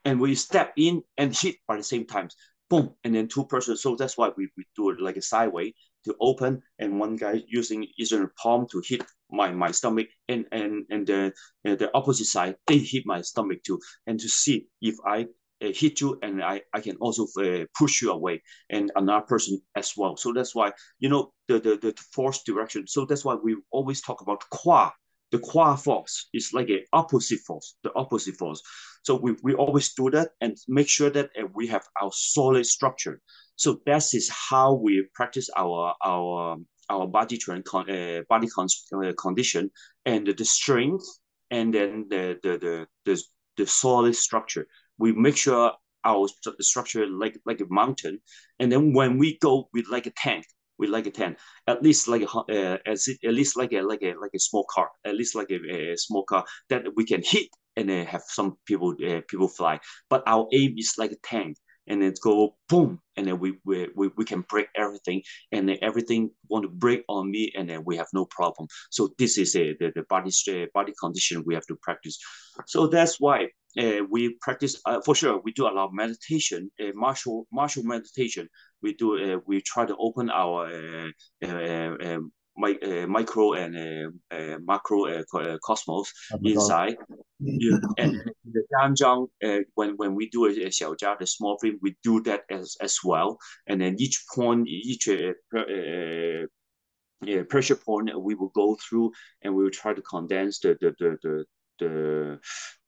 and we step in and hit by the same times, boom, and then two person. So that's why we, we do it like a sideway to open and one guy using his palm to hit my, my stomach and and and the uh, the opposite side they hit my stomach too. And to see if I uh, hit you and I, I can also uh, push you away and another person as well. So that's why you know the, the the force direction. So that's why we always talk about qua. The qua force is like an opposite force the opposite force. So we, we always do that and make sure that uh, we have our solid structure so that is how we practice our our our body trend con, uh, body con, uh, condition and the strength and then the the, the the the solid structure. We make sure our structure like like a mountain, and then when we go with like a tank, we like a tank, at least like a uh, as at least like a like a like a small car, at least like a, a small car that we can hit and then have some people uh, people fly. But our aim is like a tank and then go boom and then we, we we we can break everything and then everything want to break on me and then we have no problem so this is a the, the body state body condition we have to practice so that's why uh, we practice uh, for sure. We do a lot of meditation, uh, martial martial meditation. We do. Uh, we try to open our uh, uh, uh, my, uh, micro and uh, uh, macro cosmos inside. Yeah. And the Danzhang, uh, when when we do a, a Xiaojia, the small frame, we do that as as well. And then each point, each uh, uh, yeah, pressure point we will go through and we will try to condense the the the, the the,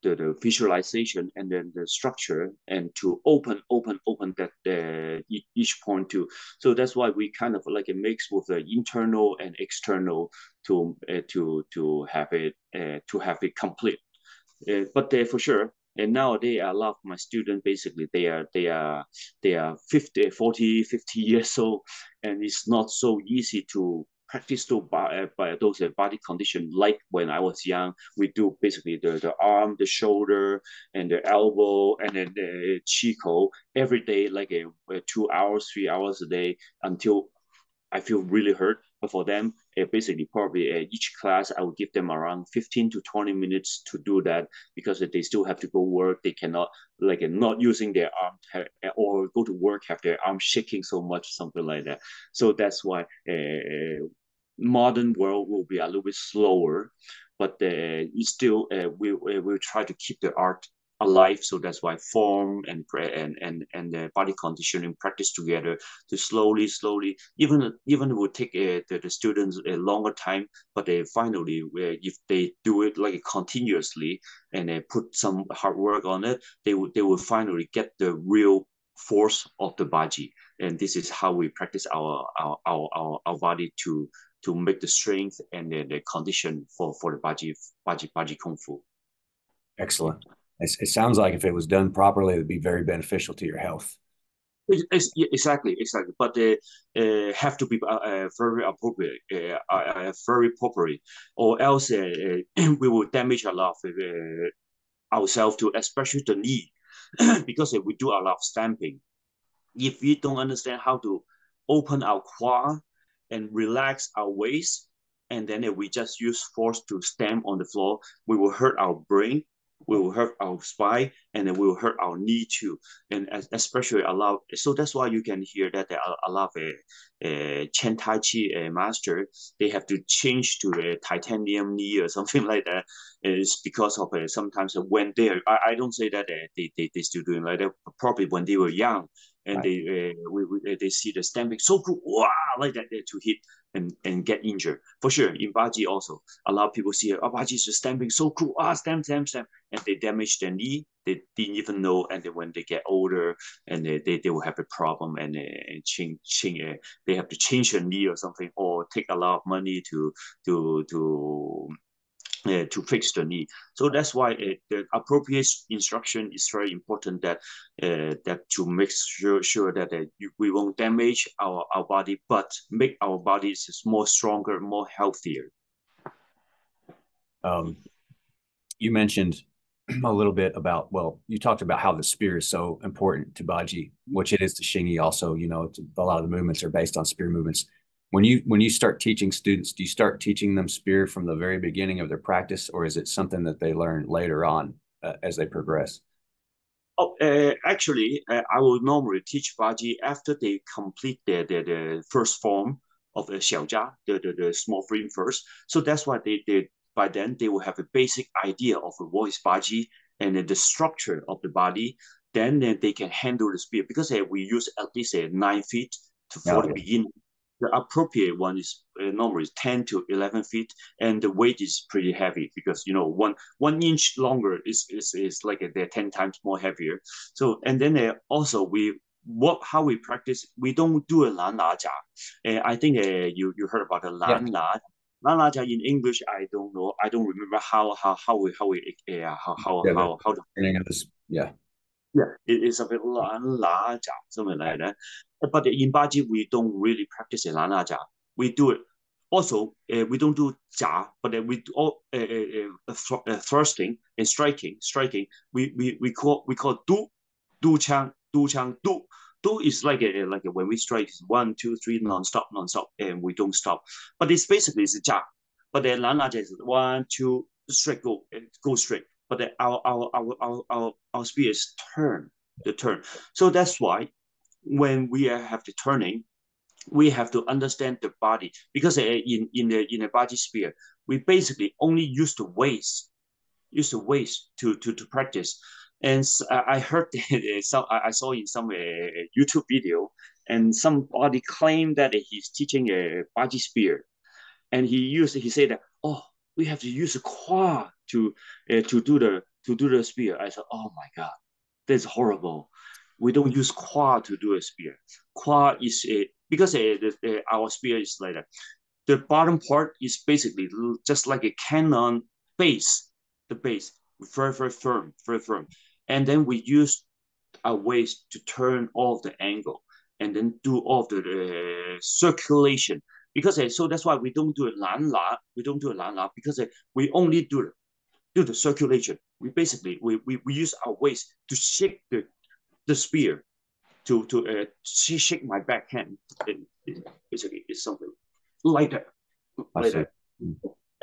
the, the visualization and then the structure and to open open open that uh, each point too so that's why we kind of like a mix with the internal and external to uh, to to have it uh, to have it complete. Uh, but for sure and nowadays lot of my students basically they are they are they are 50 40 50 years old and it's not so easy to practice to by, uh, by those uh, body condition like when I was young. We do basically the, the arm, the shoulder, and the elbow, and then the chico every day, like a, a two hours, three hours a day until I feel really hurt. But for them, uh, basically, probably uh, each class, I would give them around 15 to 20 minutes to do that because they still have to go work. They cannot, like, uh, not using their arm or go to work, have their arm shaking so much, something like that. So that's why uh, modern world will be a little bit slower, but uh, still, uh, we, we will try to keep the art alive. So that's why form and and and and the body conditioning practice together to slowly, slowly. Even even it would take uh, the, the students a longer time, but they finally, uh, if they do it like continuously and they put some hard work on it, they would they will finally get the real force of the body. And this is how we practice our our our our, our body to to make the strength and the, the condition for for the baji baji baji kung fu. Excellent. It's, it sounds like if it was done properly, it would be very beneficial to your health. It's, exactly, exactly. But they uh, have to be uh, uh very appropriate, uh, uh, very appropriate, or else uh, we will damage a lot of ourselves to, especially the knee, because we do a lot of stamping. If we don't understand how to open our quad and relax our waist, and then if we just use force to stamp on the floor, we will hurt our brain we will hurt our spine and it will hurt our knee too. And especially a lot so that's why you can hear that a lot of uh, Chen Tai Chi uh, master they have to change to a titanium knee or something like that. It's because of uh, sometimes when they're I, I don't say that uh, they, they, they still doing like that probably when they were young and right. they uh, we, we, they see the stamping so cool wow like that to hit and, and get injured. For sure in Baji also a lot of people see oh Baji is stamping so cool ah stamp stamp stamp and they damage their knee they didn't even know and then when they get older and they, they, they will have a problem and, uh, and change, change uh, they have to change their knee or something or take a lot of money to to to uh, to fix the knee. So that's why uh, the appropriate instruction is very important. That uh, that to make sure sure that uh, we won't damage our, our body, but make our bodies more stronger, more healthier. Um, you mentioned a little bit about well, you talked about how the spear is so important to Baji, which it is to Xingyi Also, you know, a lot of the movements are based on spear movements when you when you start teaching students do you start teaching them spear from the very beginning of their practice or is it something that they learn later on uh, as they progress? Oh uh, actually uh, i will normally teach baji after they complete their, their, their first form of a xiaojia the, the, the small frame first. So that's why they, they by then they will have a basic idea of what is baji and the structure of the body. Then, then they can handle the spear because uh, we use at least uh, nine feet to, for the beginning the appropriate one is uh, normally is 10 to 11 feet and the weight is pretty heavy because you know one one inch longer is is, is like uh, they're 10 times more heavier. So and then uh, also we what how we practice we don't do a lan la jia uh, i think uh, you you heard about the lan la lan la jia in english i don't know i don't remember how how how we how we uh, how how yeah, how, how, this, yeah yeah, it is a bit larger, something like that. But in Baji, we don't really practice lan la jia. We do it. Also, uh, we don't do jia, but uh, we do all uh, uh, uh, thrusting and striking. Striking, we we we call we call du, du chang, du chang, du. Du is like a, like a, when we strike one, two, three, non-stop, non-stop, and we don't stop. But it's basically it's a jia. But then lan la jia is one, two, straight, go, go straight but the, our, our, our, our, our, our is turn, the turn. So that's why when we have the turning, we have to understand the body because uh, in, in the in a body spear, we basically only use the waist, use the waist to, to, to practice. And I heard some, I saw in some uh, YouTube video, and somebody claimed that he's teaching a body spear, and he used he said that oh we have to use a quad to uh, to do the to do the spear. I said oh my god, that's horrible. We don't use quad to do a spear. Quad is a because uh, the, the, our spear is like that. The bottom part is basically just like a cannon base. The base very very firm, very firm, and then we use our waist to turn off the angle and then do all the uh, circulation because uh, so that's why we don't do a lan la, we don't do a lan la because uh, we only do the, do the circulation. We basically we, we, we use our waist to shake the the spear to to uh, shake my backhand. It, it, basically, it's something like that, like that.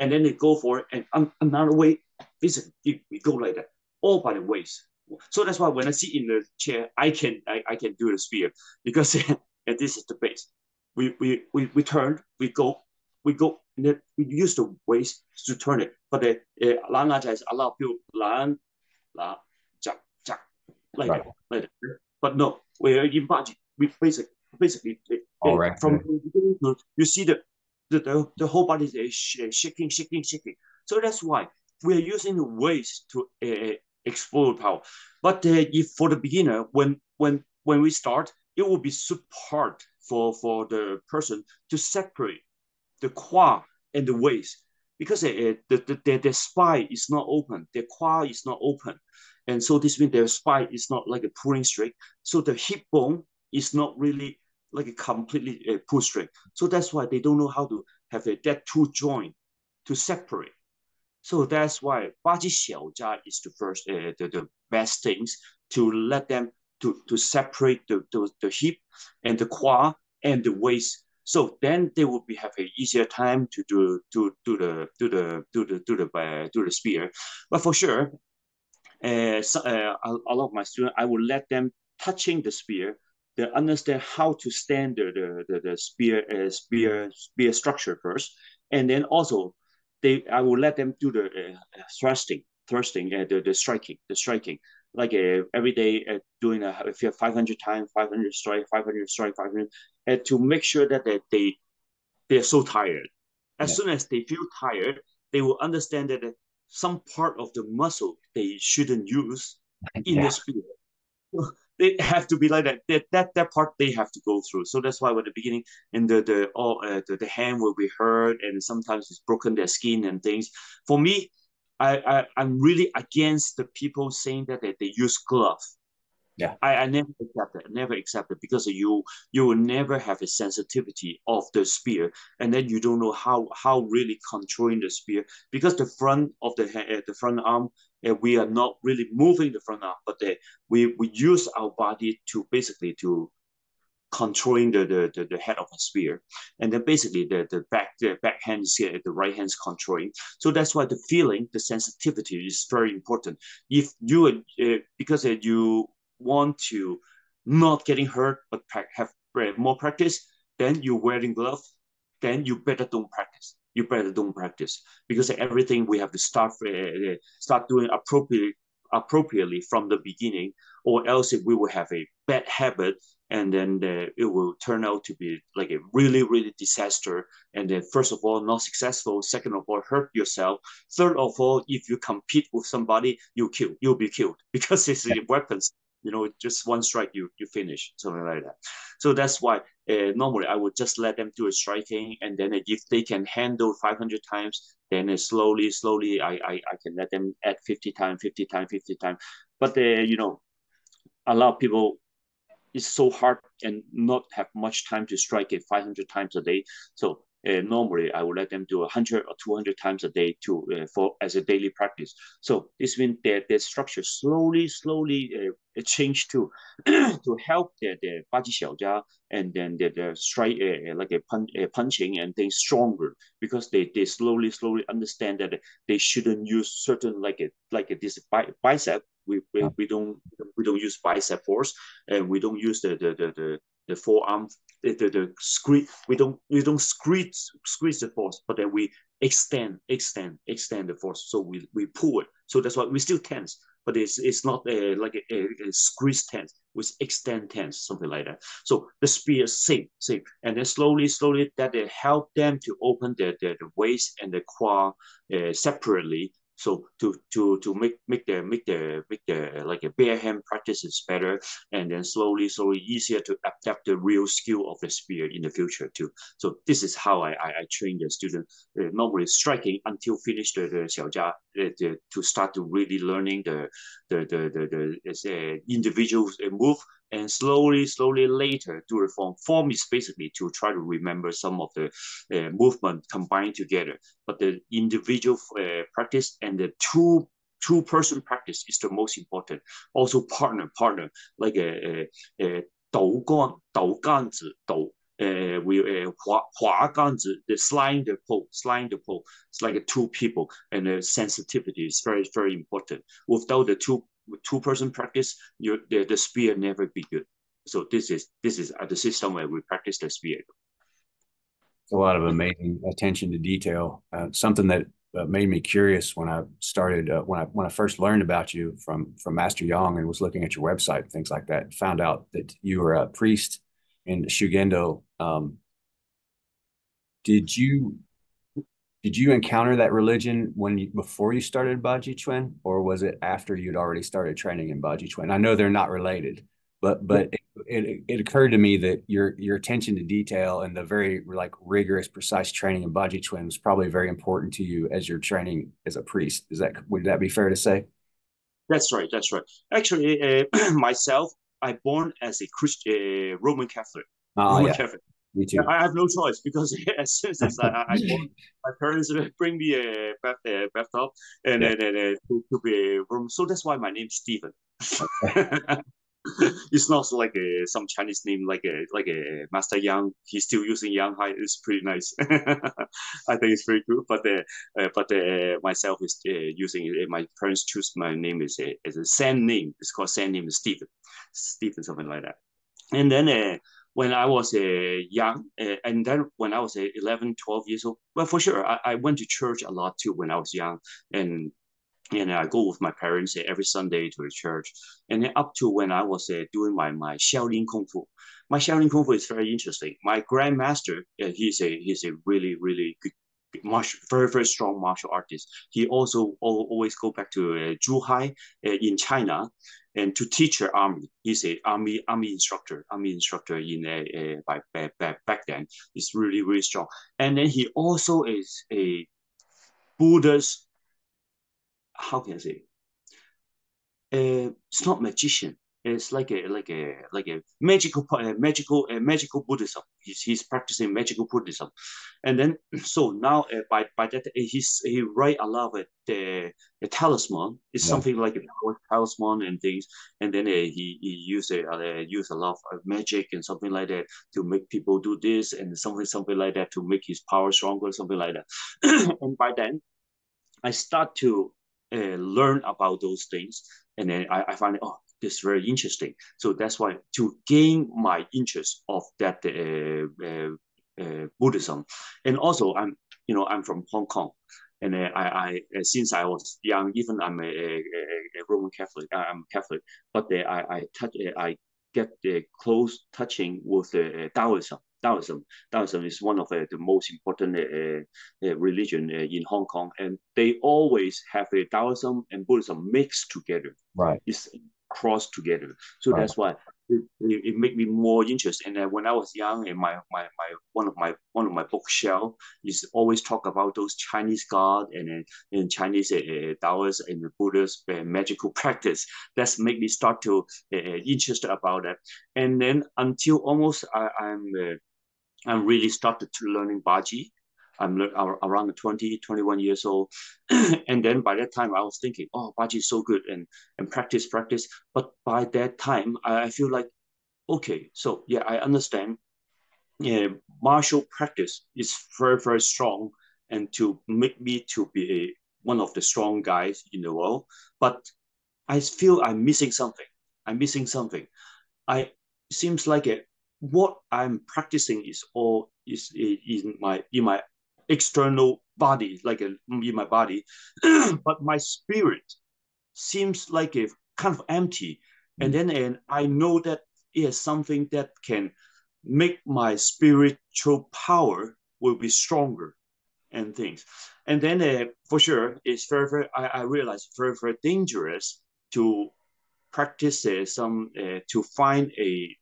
And then they go for it, and another way, basically, we go like that, all by the waist. So that's why when I sit in the chair, I can I, I can do the spear because this is the base we, we, we, we turn. we go, we go, we use the ways to turn it. But the uh, language has a lot of people, learn, la, jack, jack, like, right. like that. But no, we uh, imagine, we basically, basically uh, uh, All right. from you see the, the, the, the whole body is shaking, shaking, shaking. So that's why we are using the ways to uh, explore power. But uh, if for the beginner, when when when we start, it will be super hard for, for the person to separate the qua and the waist because it, the, the, their, their spine is not open, their qua is not open. And so this means their spine is not like a pulling string. So the hip bone is not really like a completely uh, pull string. So that's why they don't know how to have a, that two joint to separate. So that's why Baji Xiao Jia is the first, uh, the, the best things to let them to, to separate the, the, the hip and the quad and the waist. So then they will be have an easier time to do to do the do the do the do the uh, do the spear. But for sure, uh, so, uh, a, a lot of my students, I will let them touching the spear they understand how to stand the the, the, the spear uh, spear spear structure first, and then also they I will let them do the uh, thrusting, thrusting, uh, the the striking, the striking. Like uh, every day uh, doing a if you have 500 times, 500 strike, 500 strike, 500, and to make sure that they, they they're so tired. As yeah. soon as they feel tired, they will understand that some part of the muscle they shouldn't use in yeah. the spear. they have to be like that. that. That that part they have to go through. So that's why at the beginning, and the the all uh, the, the hand will be hurt, and sometimes it's broken their skin and things. For me, I, I I'm really against the people saying that they, they use glove. Yeah, I, I never accept it. Never accept it because you you will never have a sensitivity of the spear, and then you don't know how how really controlling the spear because the front of the uh, the front arm uh, we are not really moving the front arm, but uh, we we use our body to basically to controlling the, the, the, the, head of a spear. And then basically the, the back the back hand is here, the right hand is controlling. So that's why the feeling, the sensitivity is very important. If you, uh, because uh, you want to not getting hurt, but have more practice, then you're wearing glove, then you better don't practice you better don't practice because everything we have to start uh, start doing appropriately appropriately from the beginning or else if we will have a bad habit and then the, it will turn out to be like a really really disaster and then first of all not successful second of all hurt yourself third of all if you compete with somebody you kill you'll be killed because it's yeah. weapons you know, just one strike, you you finish something like that. So that's why uh, normally I would just let them do a striking, and then if they can handle 500 times, then slowly, slowly, I, I I can let them add 50 times, 50 times, 50 times. But uh, you know, a lot of people it's so hard and not have much time to strike it 500 times a day. So uh, normally I would let them do 100 or 200 times a day to uh, for as a daily practice. So this means that their structure slowly, slowly uh, change to to help the the baji xiaojia and then the, the strike uh, like a, pun, uh, punching and things stronger because they, they slowly, slowly understand that they shouldn't use certain like a like a, this bicep. We, we, we don't we don't use bicep force and we don't use the the the, the the forearm, the, the, the squeeze, we don't we don't squeeze squeeze the force, but then we extend, extend, extend the force. So we, we pull it. So that's why we still tense, but it's it's not a, like a, a, a squeeze tense, with extend tense, something like that. So the spear same, same. And then slowly, slowly that they help them to open the, the, the waist and the quad uh, separately so to to to make make the make the make the like a bare hand practices better, and then slowly slowly easier to adapt the real skill of the spear in the future too. So this is how I I, I train the student uh, normally striking until finish the the xiaojia uh, the, to start to really learning the the the the, the, the uh, individual move and slowly, slowly later do reform. Form is basically to try to remember some of the uh, movement combined together. But the individual uh, practice and the two two person practice is the most important. Also partner partner like a a dou gan dou ganzi dou. Uh, we uh, hua, hua ganzi, the sliding the pole, sliding the pole. It's like two people, and the sensitivity is very very important. Without the two two person practice, you the, the spear never be good. So this is this is uh, the system where we practice the spear. a lot of amazing attention to detail. Uh, something that uh, made me curious when I started uh, when I when I first learned about you from from Master Yang and was looking at your website and things like that. Found out that you were a priest in Shugendo. Um, did you did you encounter that religion when you before you started Baji Chuan, or was it after you'd already started training in Baji Chuan? I know they're not related, but but it, it, it, occurred to me that your your attention to detail and the very like rigorous, precise training in Baji Chuan was probably very important to you as you're training as a priest. Is that would that be fair to say? That's right. That's right. Actually, uh, myself, I born as a Christian, uh, Roman Catholic. Oh, Roman yeah. Catholic. Me too. I have no choice because as soon as I, I born, my parents bring me a bath, uh, bathtub and then yeah. uh, to, to, be a room. So that's why my name's Stephen. it's not like a, some Chinese name like a like a Master Yang. He's still using Yang Hai. It's pretty nice. I think it's very good. But uh, uh, but uh, myself is uh, using it. My parents choose my name is a is a same name. It's called same name Stephen. Stephen something like that. And then uh, when I was uh, young, uh, and then when I was uh, 11, 12 years old, well, for sure, I, I went to church a lot too when I was young. And and I go with my parents uh, every Sunday to the church. And then up to when I was uh, doing my, my Shaolin Kung Fu. My Shaolin Kung Fu is very interesting. My grandmaster, uh, he's a he's a really, really good martial, very very strong martial artist. He also always go back to uh, Zhuhai uh, in China, and to teach her army. He's a army army instructor, army instructor in a, a by, by, back then. He's really really strong. And then he also is a Buddha's. How can I say? Uh, it's not magician. It's like a like a like a magical uh, magical uh, magical Buddhism. He's, he's practicing magical Buddhism, and then so now uh, by by that uh, he's he write a lot of the the talisman. It's yeah. something like a talisman and things, and then uh, he he use a uh, use a lot of magic and something like that to make people do this and something something like that to make his power stronger, something like that. and by then, I start to uh, learn about those things, and then I, I find oh is very interesting. So that's why to gain my interest of that uh, uh, uh, Buddhism, and also I'm you know I'm from Hong Kong, and uh, I, I uh, since I was young, even I'm a, a, a Roman Catholic, uh, I'm Catholic, but I I touch I get the close touching with the Taoism. Taoism. Taoism is one of uh, the most important uh, uh, religion in Hong Kong, and they always have a Taoism and Buddhism mixed together. Right. It's cross together. So that's why it, it, made me more interested. And then when I was young, and my, my my one of my one of my bookshelf is always talk about those Chinese god and and Chinese uh, uh Taoist and the Buddha's uh, magical practice. That's made me start to uh, uh interested about that. And then until almost I, I'm uh, I really started to learning Baji. I'm around 20, 21 years old. and then by that time, I was thinking, oh, Baji is so good and, and practice, practice. But by that time, I, I feel like, okay, so yeah, I understand. Yeah, martial practice is very, very strong and to make me to be a, one of the strong guys in the world. But I feel I'm missing something. I'm missing something. I seems like it. What I'm practicing is all is in my in my external body, like a, in my body, but my spirit seems like a kind of empty. And then and I know that it is something that can make my spiritual power will be stronger and things. And then uh, for sure, it's very, very, I, I realize very, very dangerous to practice uh, some, uh, to find a,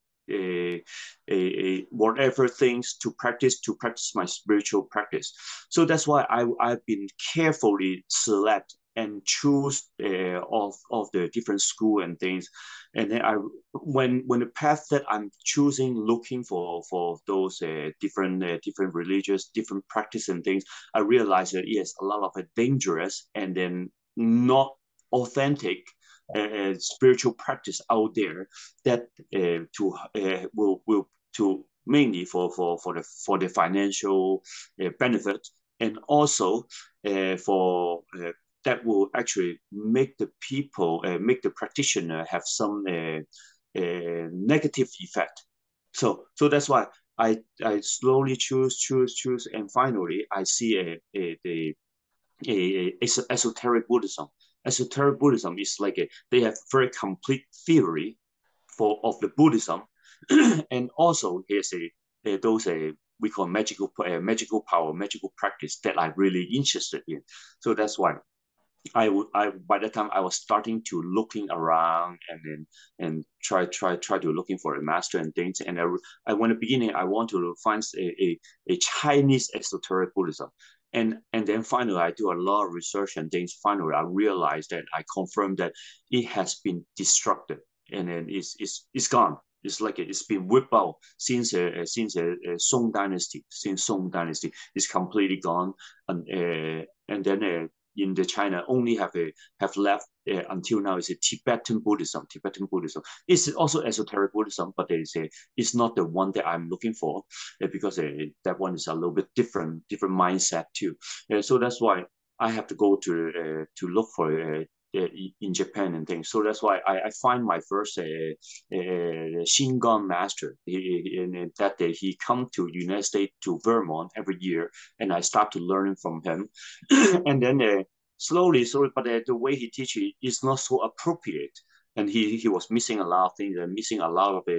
whatever things to practice to practice my spiritual practice. So that's why I, I've been carefully select and choose uh, of of the different school and things and then i when when the path that i'm choosing looking for for those uh, different uh, different religious different practice and things i realized that yes a lot of it dangerous and then not authentic uh, spiritual practice out there that uh, to uh, will will to mainly for for for the for the financial uh, benefit and also uh, for uh, that will actually make the people, make the practitioner have some negative effect. So, so that's why I, I slowly choose, choose, choose, and finally I see a, a, a, a, a esoteric Buddhism. Esoteric Buddhism is like a, they have very complete theory for of the Buddhism, and also here's a, those a we call magical magical power, magical practice that I'm really interested in. So that's why I would I by that time I was starting to looking around and then and try try try to looking for a master and things. And I, I when the beginning I want to find a, a, a Chinese esoteric Buddhism and and then finally I do a lot of research and then finally I realized that I confirmed that it has been destructed and then it's it's, it's gone. It's like it's been whipped out since uh, since uh, uh, Song dynasty since Song dynasty. It's completely gone and uh, and then uh, in the China only have a have left uh, until now is a Tibetan Buddhism. Tibetan Buddhism is also esoteric Buddhism, but it's a it's not the one that I'm looking for uh, because uh, that one is a little bit different different mindset too. so that's why I have to go to to look for uh, in Japan and things. So that's why I, I find my first uh, uh, Shingon master. He, in that day, he come to United States to Vermont every year, and I start to learning from him. and then uh, slowly, slowly, but uh, the way he teaches is not so appropriate. And he, he was missing a lot of things and missing a lot of uh,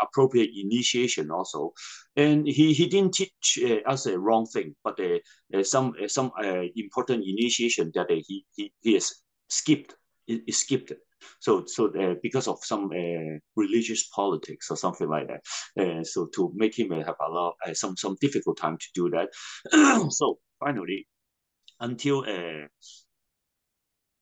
appropriate initiation also. And he, he didn't teach uh, us a wrong thing, but uh, some some important initiation that he, he, he has skipped it, it skipped it. So so uh, because of some uh, religious politics or something like that, uh, so to make him have a lot some some difficult time to do that. so finally, until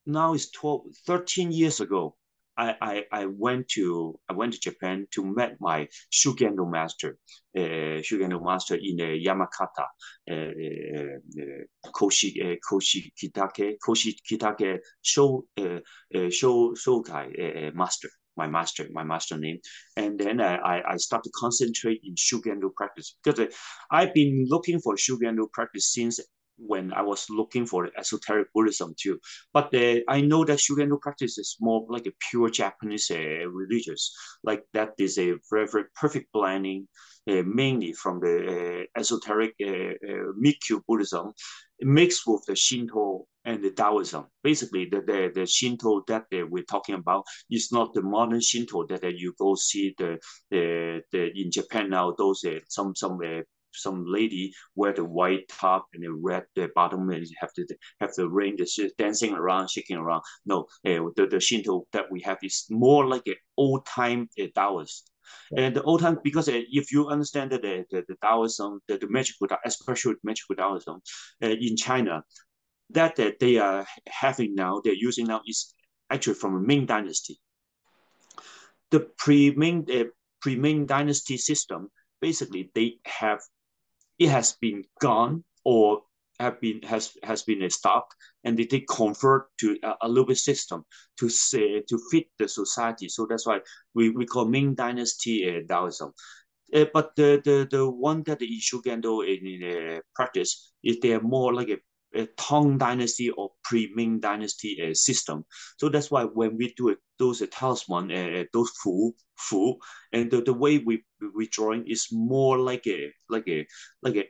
now it's 12, 13 years ago, I, I, I went to I went to Japan to meet my Shugendo master, uh, Shugendo master in uh, Yamagata, uh, uh, Koshi uh, Koshi Kitake Koshi Kitake Sho uh, uh, Sho Shokai master my master, my master name. And then I, I start to concentrate in Shugendo practice because I've been looking for Shugendo practice since when I was looking for esoteric Buddhism too. But uh, I know that Shugendo practice is more like a pure Japanese uh, religious. Like that is a very, very perfect blending, uh, mainly from the uh, esoteric uh, uh, Mikkyo Buddhism, mixed with the Shinto and the Taoism. Basically, the, the, the Shinto that we're talking about is not the modern Shinto that you go see the, the, the in Japan now, those some some some lady wear the white top and the red the bottom and have to have the rain the dancing around shaking around. No uh, the, the shinto that we have is more like an old time uh, taoist. And the old time because uh, if you understand the, the, the taoism the, the magical especially magical taoism uh, in china that, that they are having now they're using now is actually from a ming dynasty. The pre-ming uh, pre-ming dynasty system basically they have it has been gone or have been has has been stopped and they did convert to a, a little bit system to say to fit the society. So that's why we, we call Ming Dynasty uh, Taoism. Uh, but the, the the one that the Shugendo in, in uh, practice is they are more like a Tang Dynasty or pre-Ming Dynasty uh, system. So that's why when we do it, those uh, talisman, uh, those fu fu, and the, the way we we drawing is more like a like a like a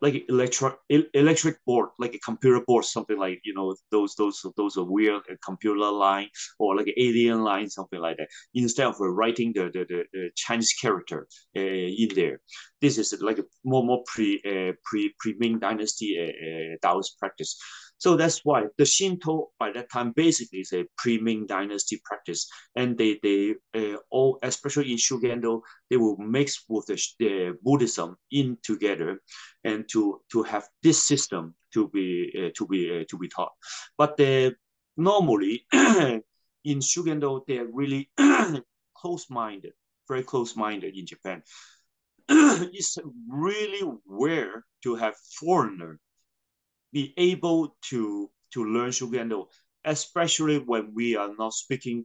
like electric electric board, like a computer board, something like you know those those those are weird computer line or like alien line, something like that. Instead of writing the the, the, the Chinese character uh, in there, this is like a more more pre uh, pre pre Ming Dynasty uh, Taoist practice. So that's why the Shinto by that time basically is a pre-Ming dynasty practice, and they they uh, all especially in Shugendo they will mix with the, the Buddhism in together, and to to have this system to be uh, to be uh, to be taught. But the normally in Shugendo they're really close-minded, very close-minded in Japan. it's really rare to have foreigner be able to to learn Shugendo, especially when we are not speaking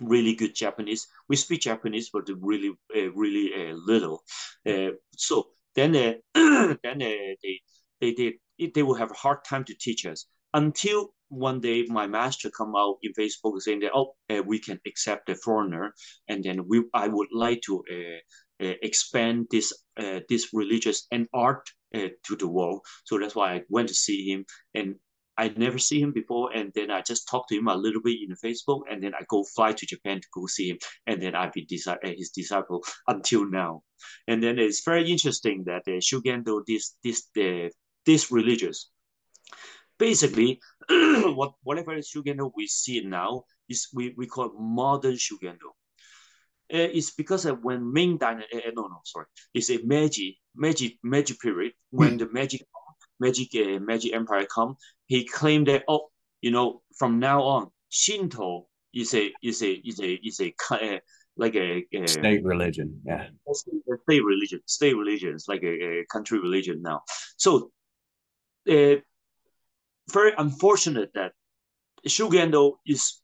really good Japanese. We speak Japanese, but really, uh, really uh, little. Uh, so then, uh, then uh, they, they, they, they will have a hard time to teach us until one day my master come out in Facebook saying that oh uh, we can accept the foreigner and then we I would like to expand this this religious and art uh, to the world. So that's why I went to see him, and I never see him before. And then I just talked to him a little bit in Facebook, and then I go fly to Japan to go see him, and then I be uh, his disciple until now. And then it's very interesting that uh, Shugendo, this this uh, this religious, basically, what whatever Shugendo we see now is we, we call modern Shugendo. Uh, it's because of when Ming Dynasty, uh, no, no, sorry, it's a Meiji, Meiji, Meiji period when mm. the Meiji, Meiji, uh, Meiji Empire come. He claimed that oh, you know, from now on, Shinto is a is a is a is a uh, like a, a, state religion, yeah, a state religion, state religion is like a, a country religion now. So, uh, very unfortunate that Shugendo is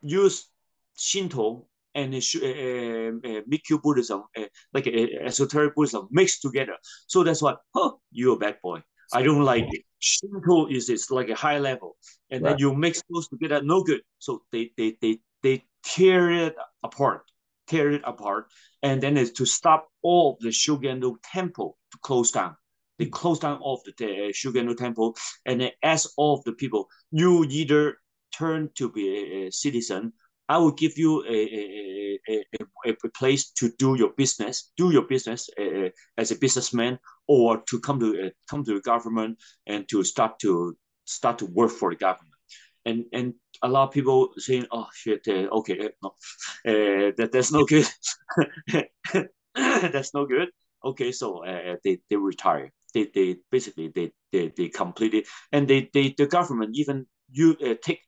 use Shinto and uh, uh, Mikkyo Buddhism, uh, like uh, esoteric Buddhism mixed together. So that's why, huh, you're a bad boy. I don't like it. Shinto is it's like a high level, and right. then you mix those together, no good. So they they they they tear it apart, tear it apart, and then it's to stop all the Shugendo temple to close down. They close down all the uh, Shugendo temple, and then ask all of the people, you either turn to be a citizen I will give you a, a, a, a, place to do your business, do your business uh, as a businessman, or to come to uh, come to the government and to start to start to work for the government. And and a lot of people saying, oh shit, uh, okay, no, that that's no good. that's no good. Okay, so they they retire. They they basically they they they completed, and they they the government even you take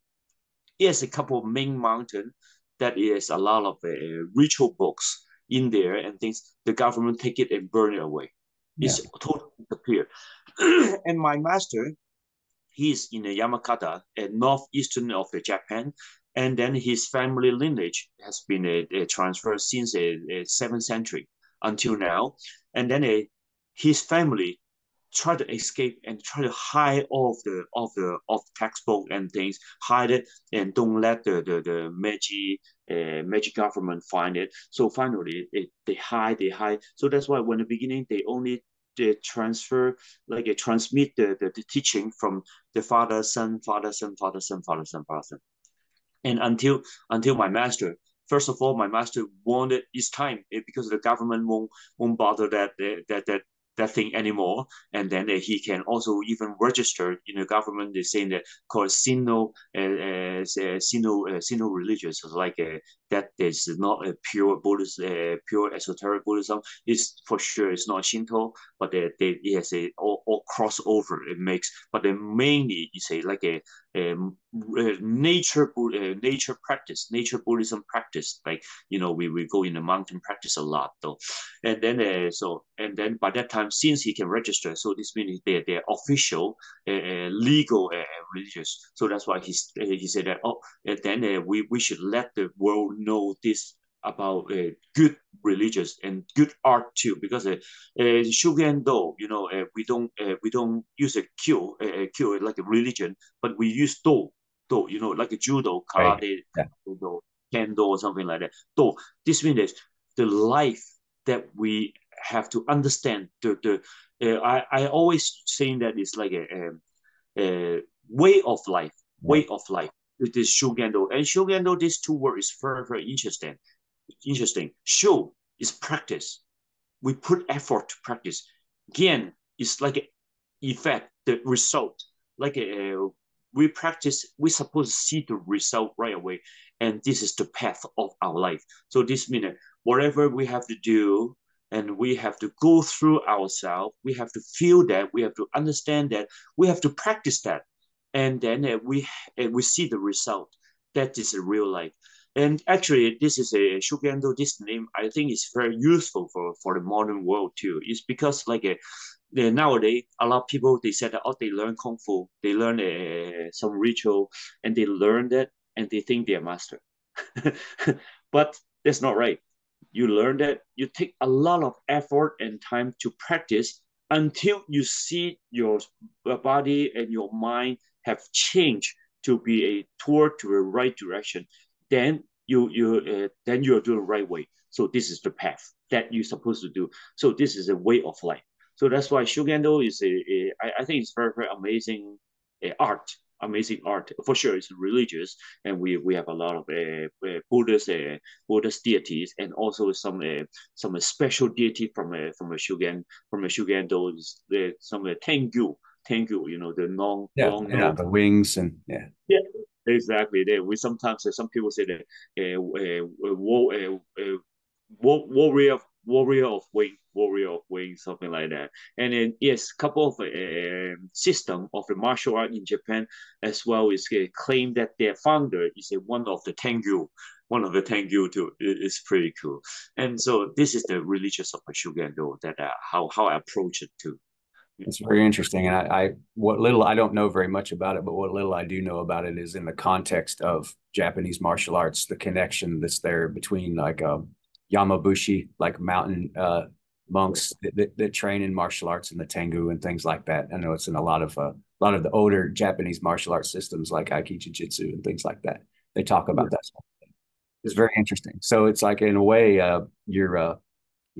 Yes, a couple of Ming mountain that is a lot of uh, ritual books in there and things. The government take it and burn it away. It's yeah. totally disappeared. and my master, he's in the Yamagata, at northeastern of the Japan, and then his family lineage has been a, uh, uh, transferred since the uh, seventh century until now. And then a, his family try to escape and try to hide all of the of the of textbook and things, hide it and don't let the the, the Meiji uh, Meiji government find it. So finally, it, they hide, they hide. So that's why when the beginning they only they transfer like a transmit the, the, the teaching from the father son father son father son father son father son, and until until my master first of all, my master wanted his time eh, because the government won't won't bother that that that that thing anymore. And then uh, he can also even register in the government. They're saying that called Sino, uh, uh, Sino, uh, Sino religious, like that is not a pure Buddhist, pure esoteric Buddhism. It's for sure it's not Shinto, but they, they it has a all, all crossover it makes. But then mainly you say like a um, uh, nature uh, nature practice, nature Buddhism practice. Like you know, we, we go in the mountain practice a lot though, and then uh, so and then by that time, since he can register, so this means they're they're official, uh, uh legal uh, religious. So that's why he he said that oh, and then we we should let the world know this about uh, good religious and good art too because uh, uh, Shugen Do, you know, uh, we don't uh, we don't use a kyo, uh, kyo like a religion, but we use Do, Do, you know, like a judo, karate, right. yeah. do, kendo, or something like that. Do. This means the life that we have to understand. The the uh, I I always saying that it's like a, a, a way of life, way of life. It is Shugendo. And Shugendo, these two words is very, very interesting interesting. Show is practice. We put effort to practice. Gen is like effect, the result. Like a, uh, we practice, we supposed to see the result right away. And this is the path of our life. So this means whatever we have to do, and we have to go through ourselves, we have to feel that, we have to understand that, we have to practice that. And then uh, we, uh, we see the result. That is a real life. And actually, this is a Shugendo. This name I think is very useful for, for the modern world too. It's because like a, uh, nowadays a lot of people they said that oh they learn kung fu, they learn uh, some ritual, and they learn that and they think they're master. but that's not right. You learn that you take a lot of effort and time to practice until you see your body and your mind have changed to be a toward to the right direction then you you uh, then you are doing the right way. So this is the path that you're supposed to do. So this is a way of life. So that's why Shugendo is a, a I, I think it's very very amazing uh, art amazing art for sure it's religious and we we have a lot of uh, uh, buddhist uh, buddhist deities and also some uh, some special deity from uh, from a shugen from a shugendo is uh, some uh, tengu tengu you know the long yeah, long yeah the wings and yeah yeah Exactly. There, we sometimes uh, some people say that uh, uh, war, uh, uh, warrior warrior of wing, warrior of wing, something like that. And then yes, couple of uh, system of the martial art in Japan as well is uh, claim that their founder is uh, one of the Tengu, one of the Tengu too. It, it's pretty cool. And so this is the religious of Shugendo that uh, how how I approach it too. It's very interesting, and I, I, what little I don't know very much about it, but what little I do know about it is in the context of Japanese martial arts, the connection that's there between like uh, Yamabushi, like mountain uh, monks that, that, that, train in martial arts, and the Tengu and things like that. I know it's in a lot of uh, a lot of the older Japanese martial arts systems, like Aikido Jitsu and things like that. They talk about yeah. that. It's very interesting. So it's like in a way, uh, you're uh,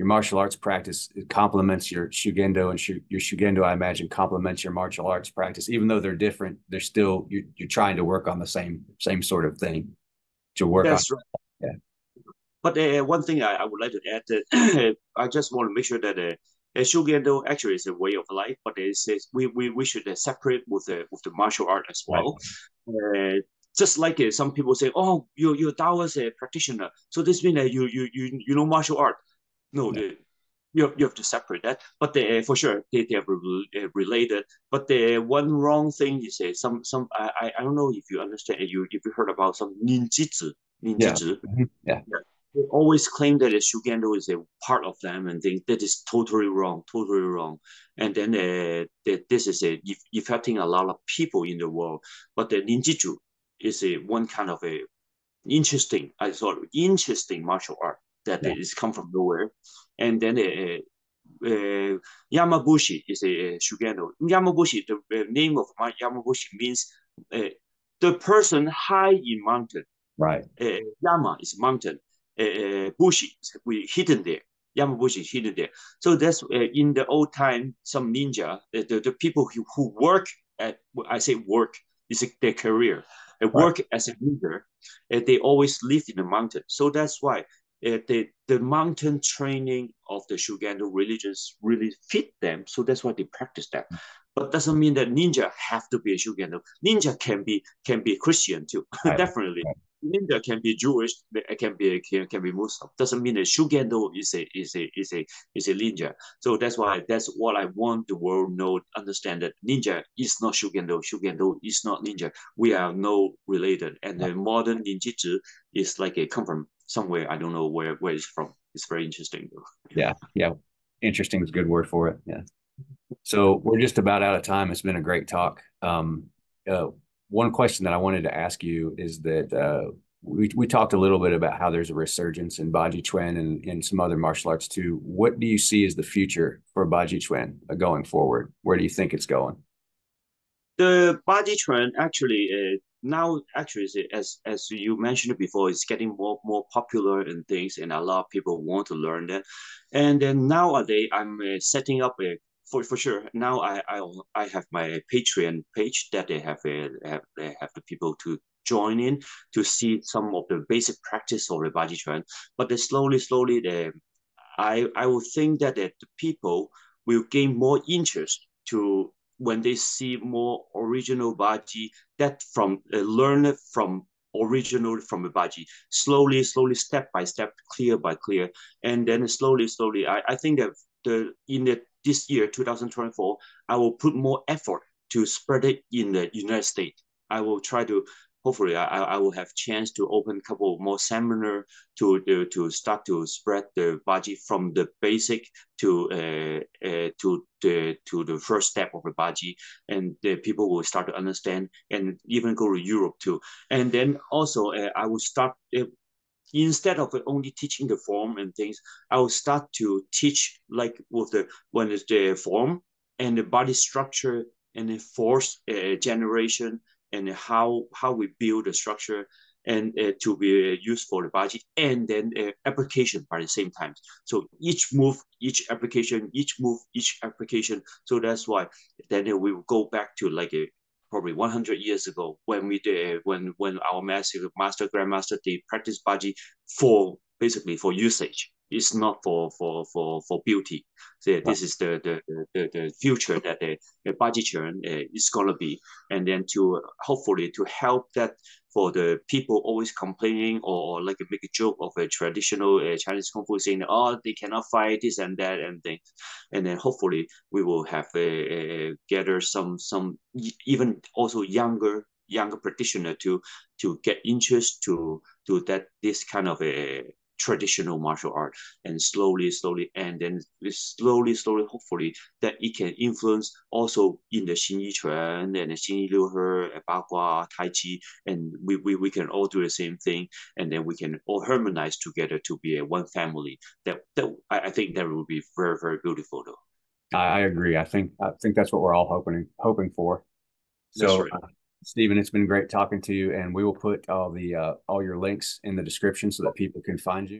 your martial arts practice complements your shugendo and your shugendo i imagine complements your martial arts practice even though they're different they're still you're, you're trying to work on the same same sort of thing to work That's on right. yeah but uh, one thing I, I, would like to add that i just want to make sure that uh, Shugendo actually is a way of life, but it says we, we, we should uh, separate with the with the martial art as well. Right. Uh, just like uh, some people say, oh, you're you're Taoist uh, practitioner, so this means that you you you you know martial art. No, yeah. you, have, you have to separate that. But they, for sure, they, they are uh, related. But the one wrong thing you say, some some I, I don't know if you understand you if you heard about some ninjitsu ninjitsu. Yeah. Mm-hmm. yeah. yeah. They always claim that a shugendo is a part of them and think that is totally wrong, totally wrong. And then uh, that this is a affecting a lot of people in the world. But the ninjitsu is a one kind of a interesting, I thought interesting martial art that yeah. is come from nowhere. And then uh, uh, Yamabushi is a uh, Shugendo. Yamabushi, the name of my Yamabushi means uh, the person high in mountain. Right. Uh, Yama is mountain. Uh, Bushi is we hidden there. Yamabushi is hidden there. So that's uh, in the old time, some ninja, the, the, people who, who work at, I say work, is their career. They work right. as a leader, and they always live in the mountain. So that's why uh, the, the mountain training of the Shugendo religions really fit them. So that's why they practice that. But doesn't mean that ninja have to be a Shugendo. Ninja can be can be Christian too, right. definitely. Right. ninja can be Jewish, it can be can, can be Muslim. Doesn't mean that Shugendo is a is a is a is a ninja. So that's why that's what I want the world know understand that ninja is not Shugendo. Shugendo is not ninja. We are no related. And the modern ninjitsu is like a come from somewhere. I don't know where where it's from. It's very interesting though. Yeah, yeah. Interesting is a good word for it. Yeah. So we're just about out of time. It's been a great talk. Um, uh, one question that I wanted to ask you is that uh, we, we talked a little bit about how there's a resurgence in Baji Chuan and, and some other martial arts too. What do you see as the future for Baji Chuan going forward? Where do you think it's going? The Baji Chuan actually uh, now actually as as you mentioned before, it's getting more more popular and things, and a lot of people want to learn that. And then nowadays, I'm uh, setting up a for for sure. Now I I I have my Patreon page that they have uh, have they have the people to join in to see some of the basic practice of the Baji Chuan. But then slowly slowly the I I would think that, that the people will gain more interest to when they see more original Baji that from uh, learn from original from Baji slowly slowly step by step clear by clear and then slowly slowly I, I think that the in the this year, 2024, I will put more effort to spread it in the United States. I will try to hopefully I, I will have chance to open a couple more seminar to to, to start to spread the Baji from the basic to uh, uh, to the to the first step of the Baji, and the people will start to understand and even go to Europe too. And then also uh, I will start uh, instead of only teaching the form and things, I will start to teach like with the when the form and the body structure and the force uh, generation and how how we build the structure and uh, to be uh, used for the body and then uh, application by the same time. So each move, each application, each move, each application. So that's why then we will go back to like a probably 100 years ago when we did when when our master master grandmaster they practice baji for basically for usage it's not for for for for beauty. So this is the the the, the future that the, the baji Chuan uh, is going to be. And then to hopefully to help that for the people always complaining or, like make a joke of a traditional uh, Chinese kung fu saying, oh, they cannot fight this and that and things. And then hopefully we will have a, a gather some some even also younger younger practitioner to to get interest to to that this kind of a traditional martial art and slowly slowly and then slowly slowly hopefully that it can influence also in the Xinyi Quan and the Xinyi Liu He, Bagua, Tai Chi and we, we, we can all do the same thing. And then we can all harmonize together to be a one family. That, that I, I think that would be very very beautiful though. I agree. I think I think that's what we're all hoping hoping for. So right. uh, Stephen, it's been great talking to you, and we will put all the uh, all your links in the description so that people can find you.